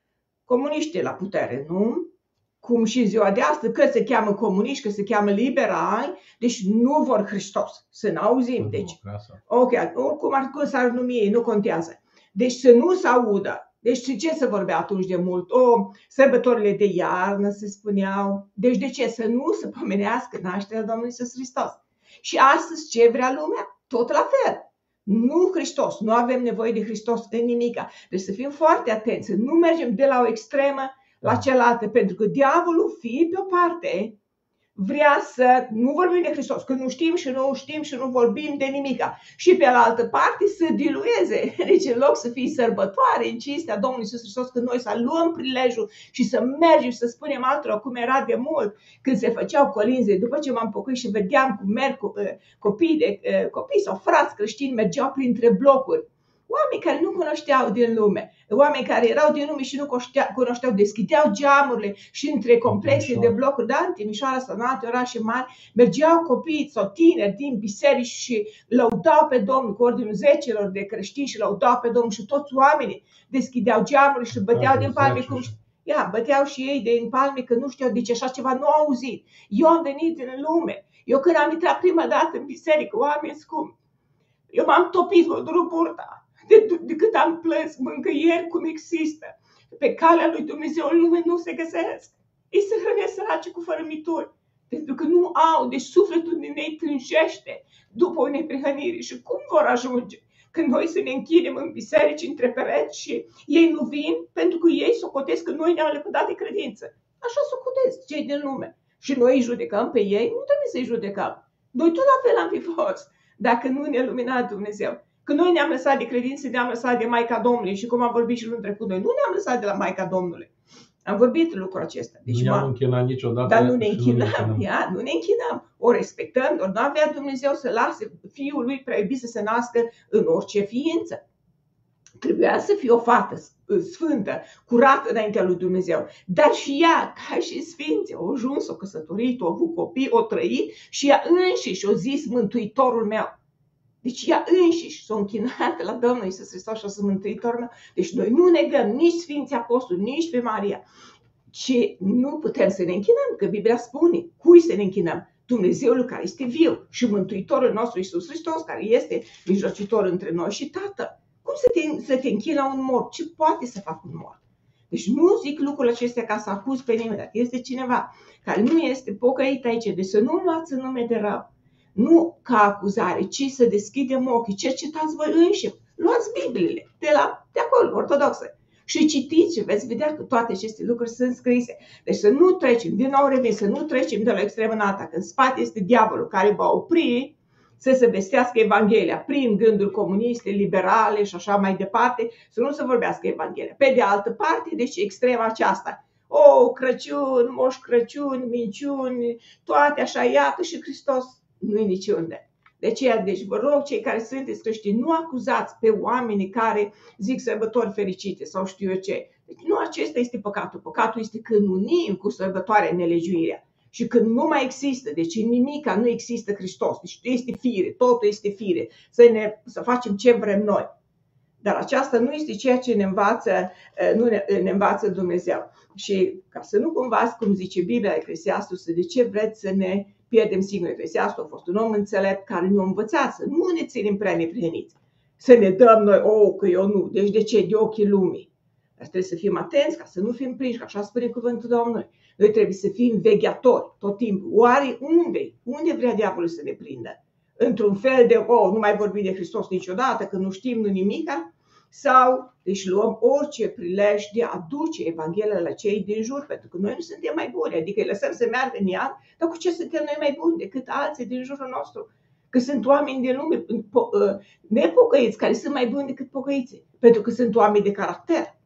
comuniștii la putere, nu? Cum și ziua de astăzi, că se cheamă comuniști, că se cheamă liberali, deci nu vor Hristos, să ne auzim. Deci, ok, oricum ar cum s-ar numi nu contează. Deci să nu se audă. Deci ce să vorbea atunci de mult? O, sărbătorile de iarnă se spuneau. Deci de ce? Să nu se pomenească nașterea Domnului Iisus Hristos. Și astăzi ce vrea lumea? Tot la fel. Nu Hristos, nu avem nevoie de Hristos în nimica. Deci să fim foarte atenți, nu mergem de la o extremă la da. cealaltă, pentru că diavolul, fie pe o parte, vrea să nu vorbim de Hristos, că nu știm și nu știm și nu vorbim de nimica. Și pe altă parte să dilueze. Deci în loc să fie sărbătoare în cinstea Domnului Iisus Hristos, că noi să luăm prilejul și să mergem și să spunem altora cum era de mult când se făceau colinze. După ce m-am pocăit și vedeam cum merg uh, copii, de, uh, copii sau frați creștini mergeau printre blocuri Oameni care nu cunoșteau din lume, oameni care erau din lume și nu cunoșteau, deschideau geamurile și între complexe de blocuri, da, în Timișoara sau în alte orașe mari, mergeau copii sau tineri din biserici și lăudau pe Domnul cu ordinul zecelor de creștini și lăudau pe Domnul și toți oamenii deschideau geamurile și băteau din palme cum Ia, băteau și ei din palme că nu știau de ce așa ceva nu au auzit. Eu am venit din lume. Eu când am intrat prima dată în biserică, oameni scumpi, eu m-am topit cu burta de, de cât am plâns mâncăieri cum există. Pe calea lui Dumnezeu în lume nu se găsesc. Ei se hrănesc săraci cu fărămituri. Pentru că nu au, deci sufletul din ei tânjește după o neprihănire. Și cum vor ajunge? Când noi să ne închidem în biserici, între pereți și ei nu vin, pentru că ei socotesc că noi ne-am lepădat de credință. Așa socotesc cei din lume. Și noi îi judecăm pe ei, nu trebuie să-i judecăm. Noi tot la fel am fi fost, dacă nu ne-a luminat Dumnezeu. Că noi ne-am lăsat de credință, ne-am lăsat de Maica Domnului și cum am vorbit și lunul trecut noi, nu ne-am lăsat de la Maica Domnului. Am vorbit lucrul acesta. Deci nu ne-am închinat niciodată. Dar nu ne închinăm, nu ne ia, nu ne închinăm. O respectăm, doar nu avea Dumnezeu să lase Fiul lui prea iubit să se nască în orice ființă. Trebuia să fie o fată sfântă, curată înaintea lui Dumnezeu. Dar și ea, ca și sfinții, au ajuns, o căsătorit, au avut copii, o trăit și ea înșiși o zis Mântuitorul meu. Deci ea înșiși s-a închinat la Domnul Iisus Hristos și o să mântuitorul meu. Deci noi nu negăm nici Sfinții Apostoli, nici pe Maria. Ce nu putem să ne închinăm, că Biblia spune, cui să ne închinăm? Dumnezeul care este viu și Mântuitorul nostru Iisus Hristos, care este mijlocitor între noi și Tatăl. Cum să te, să te închini la un mort? Ce poate să facă un mort? Deci nu zic lucrurile acestea ca să acuz pe nimeni, dacă este cineva care nu este pocăit aici, de să nu luați în nume de rău, nu ca acuzare, ci să deschidem ochii, cercetați voi înși, luați Bibliile de, la, de acolo, ortodoxe, și citiți și veți vedea că toate aceste lucruri sunt scrise. Deci să nu trecem, din nou revin, să nu trecem de la extremă în alta, că în spate este diavolul care va opri să se vestească Evanghelia prin gânduri comuniste, liberale și așa mai departe, să nu se vorbească Evanghelia. Pe de altă parte, deci extrema aceasta, o, Crăciun, Moș Crăciun, minciuni, toate așa, iată și Hristos nu e niciunde. De aceea, deci vă rog, cei care sunteți creștini, nu acuzați pe oamenii care zic sărbători fericite sau știu eu ce. Deci nu acesta este păcatul. Păcatul este când unim cu sărbătoarea nelegiuirea. Și când nu mai există, deci în nimica nu există Hristos, deci este fire, totul este fire, să, ne, să facem ce vrem noi. Dar aceasta nu este ceea ce ne învață, nu ne, ne învață Dumnezeu. Și ca să nu cumva, cum zice Biblia Eclesiastul, de ce vreți să ne pierdem singuri. Eclesiastul a fost un om înțelept care ne-a învățat să nu ne ținem prea neprihăniți. Să ne dăm noi, oh, că eu nu. Deci de ce? De ochii lumii. Dar trebuie să fim atenți ca să nu fim prinși, că așa spune cuvântul Domnului. Noi trebuie să fim vegheatori tot timpul. Oare unde? Unde vrea diavolul să ne prindă? Într-un fel de, oh, nu mai vorbi de Hristos niciodată, că nu știm nu nimica? Sau, deci luăm orice prilej de a duce Evanghelia la cei din jur, pentru că noi nu suntem mai buni, adică îi lăsăm să meargă în iad, dar cu ce suntem noi mai buni decât alții din jurul nostru? Că sunt oameni din lume ă, nepocăiți care sunt mai buni decât pocăiții, pentru că sunt oameni de caracter.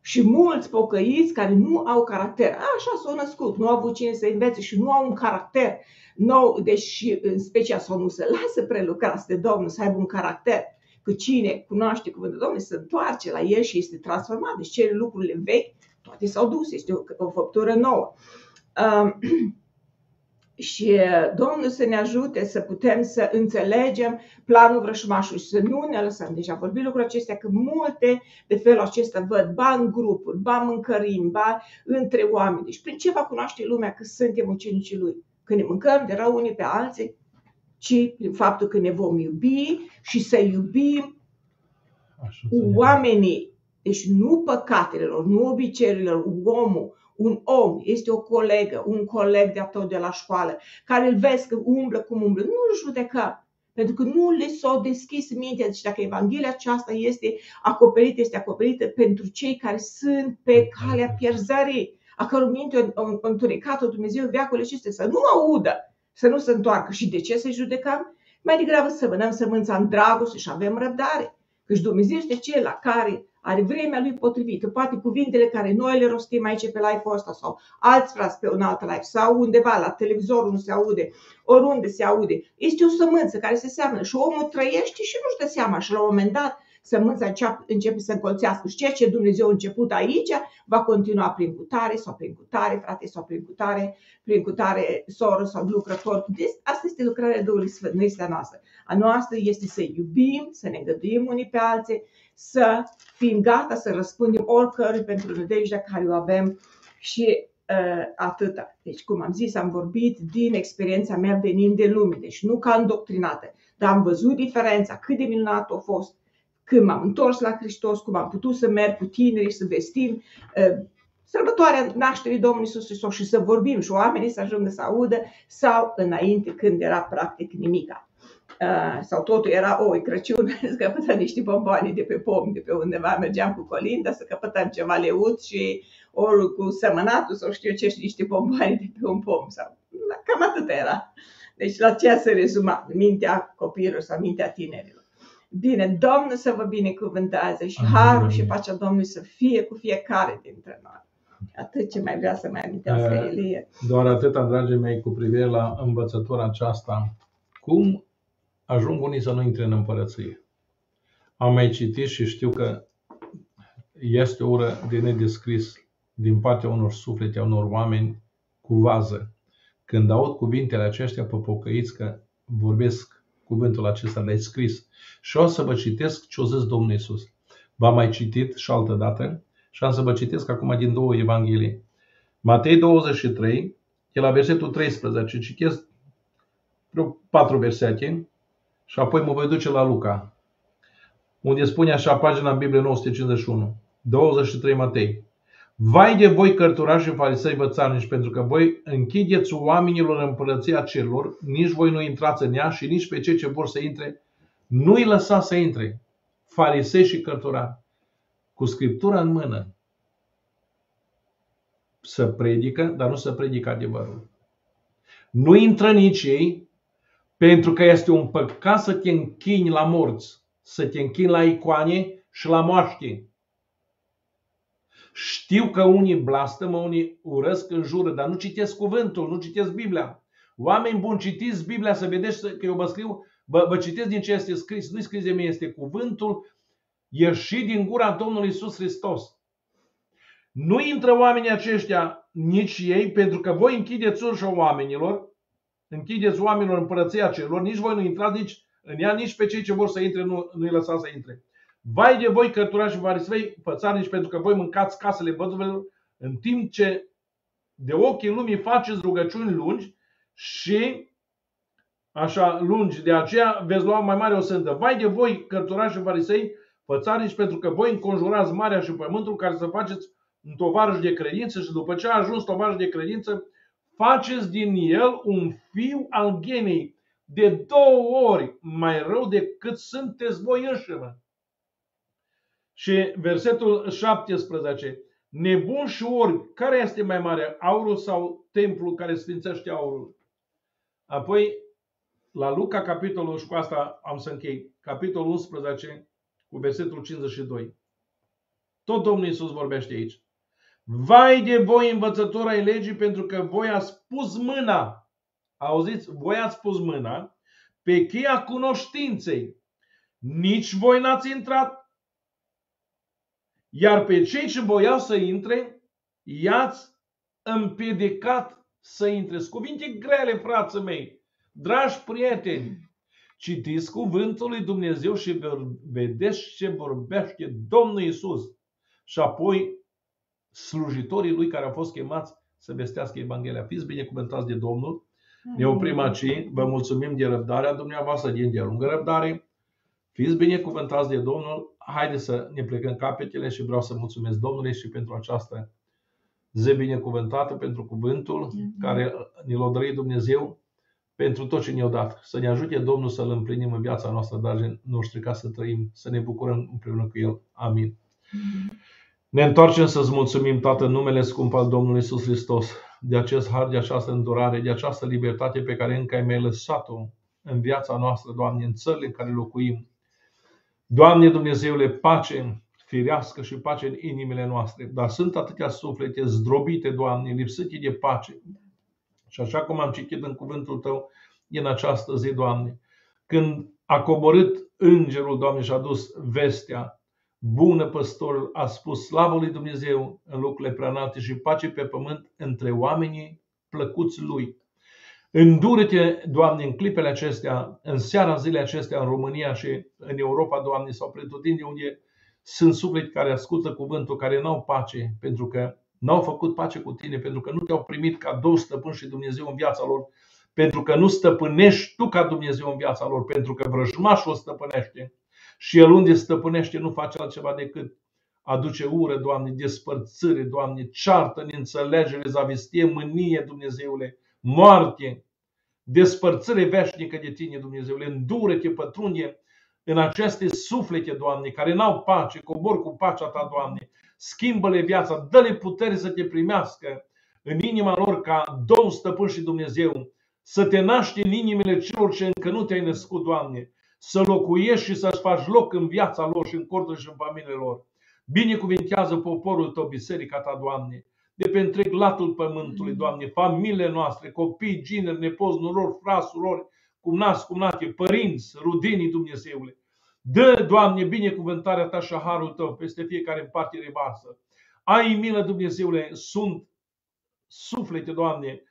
Și mulți pocăiți care nu au caracter, așa s-au născut, nu au avut cine să învețe și nu au un caracter. Nou, deci în specia sau nu se lasă prelucrați de Domnul să aibă un caracter că cine cunoaște cuvântul Domnului se întoarce la el și este transformat. Deci cele lucrurile vechi, toate s-au dus, este o, o făptură nouă. Um, și Domnul să ne ajute să putem să înțelegem planul vrășmașului și să nu ne lăsăm. Deci am vorbit lucrurile acestea că multe de felul acesta văd, ba în grupuri, ba mâncărim, ba între oameni. Deci prin ce va cunoaște lumea că suntem ucenicii lui? Când ne mâncăm de rău unii pe alții, ci prin faptul că ne vom iubi și să iubim Așa oamenii. Deci nu păcatelor, nu obiceiurilor, omul, un om, este o colegă, un coleg de-a tău de la școală, care îl vezi că umblă cum umblă, nu-l judeca. Pentru că nu le s-a deschis mintea. Deci dacă Evanghelia aceasta este acoperită, este acoperită pentru cei care sunt pe calea pierzării, a căror minte a întunecat-o Dumnezeu veacul acestea, să nu audă să nu se întoarcă. Și de ce să-i judecăm? Mai degrabă să vânăm sămânța în dragoste și avem răbdare. Căci Dumnezeu este cel la care are vremea lui potrivită. Poate cuvintele care noi le rostim aici pe live-ul ăsta sau alți frați pe un alt live sau undeva la televizor nu se aude, oriunde se aude. Este o sămânță care se seamănă și omul trăiește și nu-și dă seama și la un moment dat sămânța începe să încolțească și ceea ce Dumnezeu a început aici va continua prin cutare sau prin cutare, frate, sau prin cutare, prin cutare, soră sau lucrător. Deci, asta este lucrarea Duhului Sfânt, nu este a noastră. A noastră este să iubim, să ne îngăduim unii pe alții, să fim gata să răspundem oricărui pentru nădejdea care o avem și uh, atâta. Deci, cum am zis, am vorbit din experiența mea venind de lume, deci nu ca îndoctrinată, dar am văzut diferența, cât de minunat a fost când m-am întors la Hristos, cum am putut să merg cu tinerii, să vestim uh, sărbătoarea nașterii Domnului Iisus Hristos și să vorbim și oamenii să ajungă să audă sau înainte când era practic nimica. Uh, sau totul era, oi, Crăciun, să căpătăm niște bomboane de pe pom, de pe undeva, mergeam cu colinda să căpătăm ceva leut și ori cu semănatul sau știu ce, și niște bomboane de pe un pom. Sau, cam atât era. Deci la ce se rezuma mintea copilului sau mintea tinerilor. Bine, Domnul să vă binecuvânteze și Amin. harul și pacea Domnului să fie cu fiecare dintre noi. Atât ce mai vrea să mai amintească uh, Elie. Doar atât, dragii mei, cu privire la învățătura aceasta. Cum ajung unii să nu intre în împărăție? Am mai citit și știu că este o ură de nedescris din partea unor suflete, a unor oameni cu vază. Când aud cuvintele acestea pe pocăiți că vorbesc cuvântul acesta l-ai scris. Și o să vă citesc ce o zis Domnul Isus. V-am mai citit și altă dată și am să vă citesc acum din două Evanghelii. Matei 23, e la versetul 13, citesc vreo patru versete și apoi mă voi duce la Luca, unde spune așa pagina în Biblie 951, 23 Matei. Vai de voi cărturași și farisei vățarnici, pentru că voi închideți oamenilor împărăția celor, nici voi nu intrați în ea și nici pe cei ce vor să intre, nu-i lăsa să intre. Farisei și cărturari, cu scriptura în mână, să predică, dar nu să predică adevărul. Nu intră nici ei, pentru că este un păcat să te închini la morți, să te închini la icoane și la moaște. Știu că unii blastămă, unii urăsc, în jură, dar nu citesc cuvântul, nu citesc Biblia. Oameni buni, citiți Biblia să vedeți că eu vă scriu, vă, vă citesc din ce este scris. Nu-i scris de mine, este cuvântul ieșit din gura Domnului Isus Hristos. Nu intră oamenii aceștia, nici ei, pentru că voi închideți ușa oamenilor, închideți oamenilor împărăția celor, nici voi nu intrați nici în ea, nici pe cei ce vor să intre, nu, nu-i lăsați să intre. Vai de voi, cărturași și varisvei, fățarnici, pentru că voi mâncați casele văduvelor, în timp ce de ochii lumii faceți rugăciuni lungi și așa lungi, de aceea veți lua mai mare o sândă. Vai de voi, cărturași și farisei, fățarnici, pentru că voi înconjurați marea și pământul care să faceți un tovarăș de credință și după ce a ajuns tovarăș de credință, faceți din el un fiu al genei de două ori mai rău decât sunteți voi înșivă. Și versetul 17. Nebun și orbi, care este mai mare, aurul sau templul care sfințește aurul? Apoi, la Luca, capitolul, și cu asta am să închei, capitolul 11, cu versetul 52. Tot Domnul Iisus vorbește aici. Vai de voi, învățători ai legii, pentru că voi ați pus mâna, auziți, voi ați pus mâna pe cheia cunoștinței. Nici voi n-ați intrat, iar pe cei ce voiau să intre, i-ați împiedicat să intre. Cuvinte grele, frații mei, dragi prieteni, citiți cuvântul lui Dumnezeu și vedeți ce vorbește Domnul Isus. Și apoi slujitorii lui care au fost chemați să vestească Evanghelia. Fiți binecuvântați de Domnul. Ne oprim aici. Vă mulțumim de răbdarea dumneavoastră, din de lungă răbdare. Fiți binecuvântați de Domnul. Haideți să ne plecăm capetele și vreau să mulțumesc Domnului și pentru această zi binecuvântată, pentru cuvântul care ne l-a dăruit Dumnezeu, pentru tot ce ne-a dat. Să ne ajute Domnul să-L împlinim în viața noastră, dragii noștri, ca să trăim, să ne bucurăm împreună cu El. Amin. Ne întoarcem să-ți mulțumim, Tată, în numele scump al Domnului Iisus Hristos, de acest har, de această îndurare, de această libertate pe care încă ai mai lăsat-o în viața noastră, Doamne, în țările în care locuim. Doamne Dumnezeule, pace firească și pace în inimile noastre. Dar sunt atâtea suflete zdrobite, Doamne, lipsite de pace. Și așa cum am citit în cuvântul Tău în această zi, Doamne, când a coborât îngerul, Doamne, și a dus vestea bună păstorul a spus slavă lui Dumnezeu în locurile preanalte și pace pe pământ între oamenii plăcuți lui. Îndură-te, Doamne, în clipele acestea, în seara zilei acestea, în România și în Europa, Doamne, sau pretutinde unde sunt suflete care ascultă cuvântul, care n-au pace, pentru că n-au făcut pace cu tine, pentru că nu te-au primit ca două stăpâni și Dumnezeu în viața lor, pentru că nu stăpânești tu ca Dumnezeu în viața lor, pentru că vrăjmașul o stăpânește și el unde stăpânește nu face altceva decât aduce ură, Doamne, despărțire, Doamne, ceartă, neînțelegere, zavistie, mânie, Dumnezeule, moarte, despărțire veșnică de Tine, Dumnezeule, îndură-te, pătrunde în aceste suflete, Doamne, care n-au pace, cobor cu pacea Ta, Doamne, schimbă-le viața, dă-le putere să Te primească în inima lor ca Domn, Stăpân și Dumnezeu, să te naști în inimile celor ce încă nu te-ai născut, Doamne, să locuiești și să-ți faci loc în viața lor și în cortul și în familiile lor. Binecuvintează poporul tău, biserica ta, Doamne, de pe întreg latul pământului, Doamne, familiile noastre, copii, gineri, nepoți, nurori, frați, surori, cumnați, cumnate, părinți, rudenii Dumnezeule. Dă, Doamne, binecuvântarea Ta și harul Tău peste fiecare în parte revarsă. Ai milă, Dumnezeule, sunt suflete, Doamne,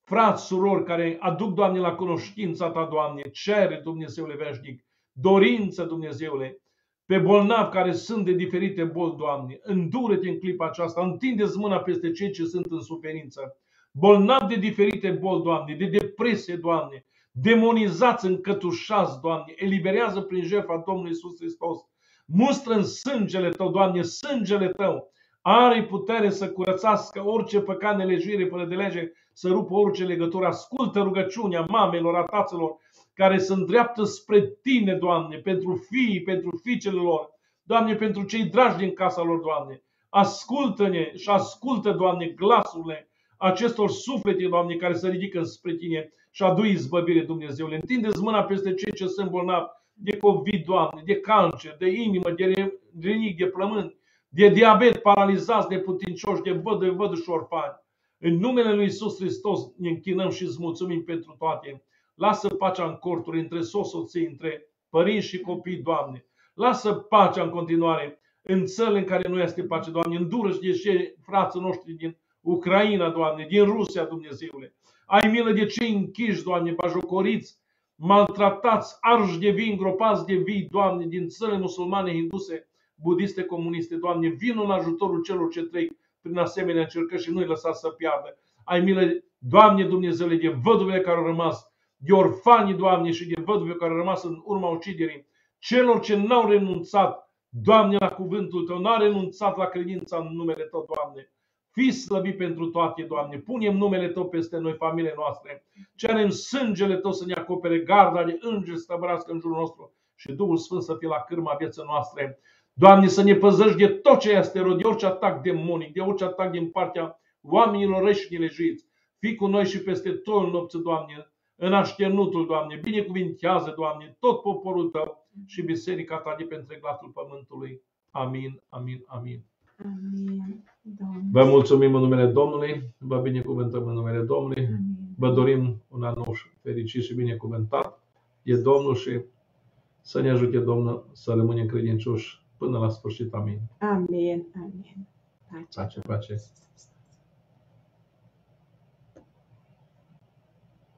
frați, surori care aduc, Doamne, la cunoștința Ta, Doamne, cere, Dumnezeule veșnic, dorință, Dumnezeule, pe bolnavi care sunt de diferite boli, Doamne, îndură-te în clipa aceasta, întindeți mâna peste cei ce sunt în suferință, bolnavi de diferite boli, Doamne, de depresie, Doamne, demonizați, încătușați, Doamne, eliberează prin jertfa Domnului Iisus Hristos, mustră în sângele Tău, Doamne, sângele Tău, are putere să curățască orice păcat, nelejuire, fără de lege, să rupă orice legătură. Ascultă rugăciunea mamelor, a taților, care se îndreaptă spre Tine, Doamne, pentru fii, pentru fiicele lor, Doamne, pentru cei dragi din casa lor, Doamne. Ascultă-ne și ascultă, Doamne, glasurile acestor suflete, Doamne, care se ridică spre Tine și adu izbăvire, Dumnezeule. Întindeți mâna peste cei ce sunt bolnavi de COVID, Doamne, de cancer, de inimă, de rinic, de plămâni, de diabet, paralizați, neputincioși, de văd, de văd și orfani. În numele Lui Isus Hristos ne închinăm și îți mulțumim pentru toate. Lasă pacea în corturi între soț, soții, între părinți și copii, Doamne. Lasă pacea în continuare în țările în care nu este pace, Doamne, îndură și de cei frații noștri din Ucraina, Doamne, din Rusia, Dumnezeule. Ai milă de cei închiși, Doamne, bajocoriți, maltratați, arși de vii, îngropați de vii, Doamne, din țările musulmane, hinduse, budiste, comuniste, Doamne, vin în ajutorul celor ce trec prin asemenea încercări și nu-i lăsa să piardă. Ai milă, Doamne Dumnezeule, de văduvele care au rămas, de orfanii, Doamne, și de văduve care au rămas în urma uciderii, celor ce n-au renunțat, Doamne, la cuvântul Tău, n-au renunțat la credința în numele Tău, Doamne. Fii slăbit pentru toate, Doamne. Punem numele Tău peste noi, familiile noastre. Cerem sângele Tău să ne acopere garda de îngeri să în jurul nostru și Duhul Sfânt să fie la cârma vieții noastre. Doamne, să ne păzăști de tot ce este rău, de orice atac demonic, de orice atac din partea oamenilor răși și nelejuiți. Fii cu noi și peste tot nopți, Doamne, în așternutul, Doamne, binecuvintează, Doamne, tot poporul Tău și biserica Ta de pe întreglatul pământului. Amin, amin, amin. Amin. Vă mulțumim în numele Domnului, vă binecuvântăm în numele Domnului, Amin. vă dorim un an nou fericit și binecuvântat. E Domnul și să ne ajute Domnul să rămânem credincioși până la sfârșit. Amin. Amin. Amin. Pace. Pace, pace.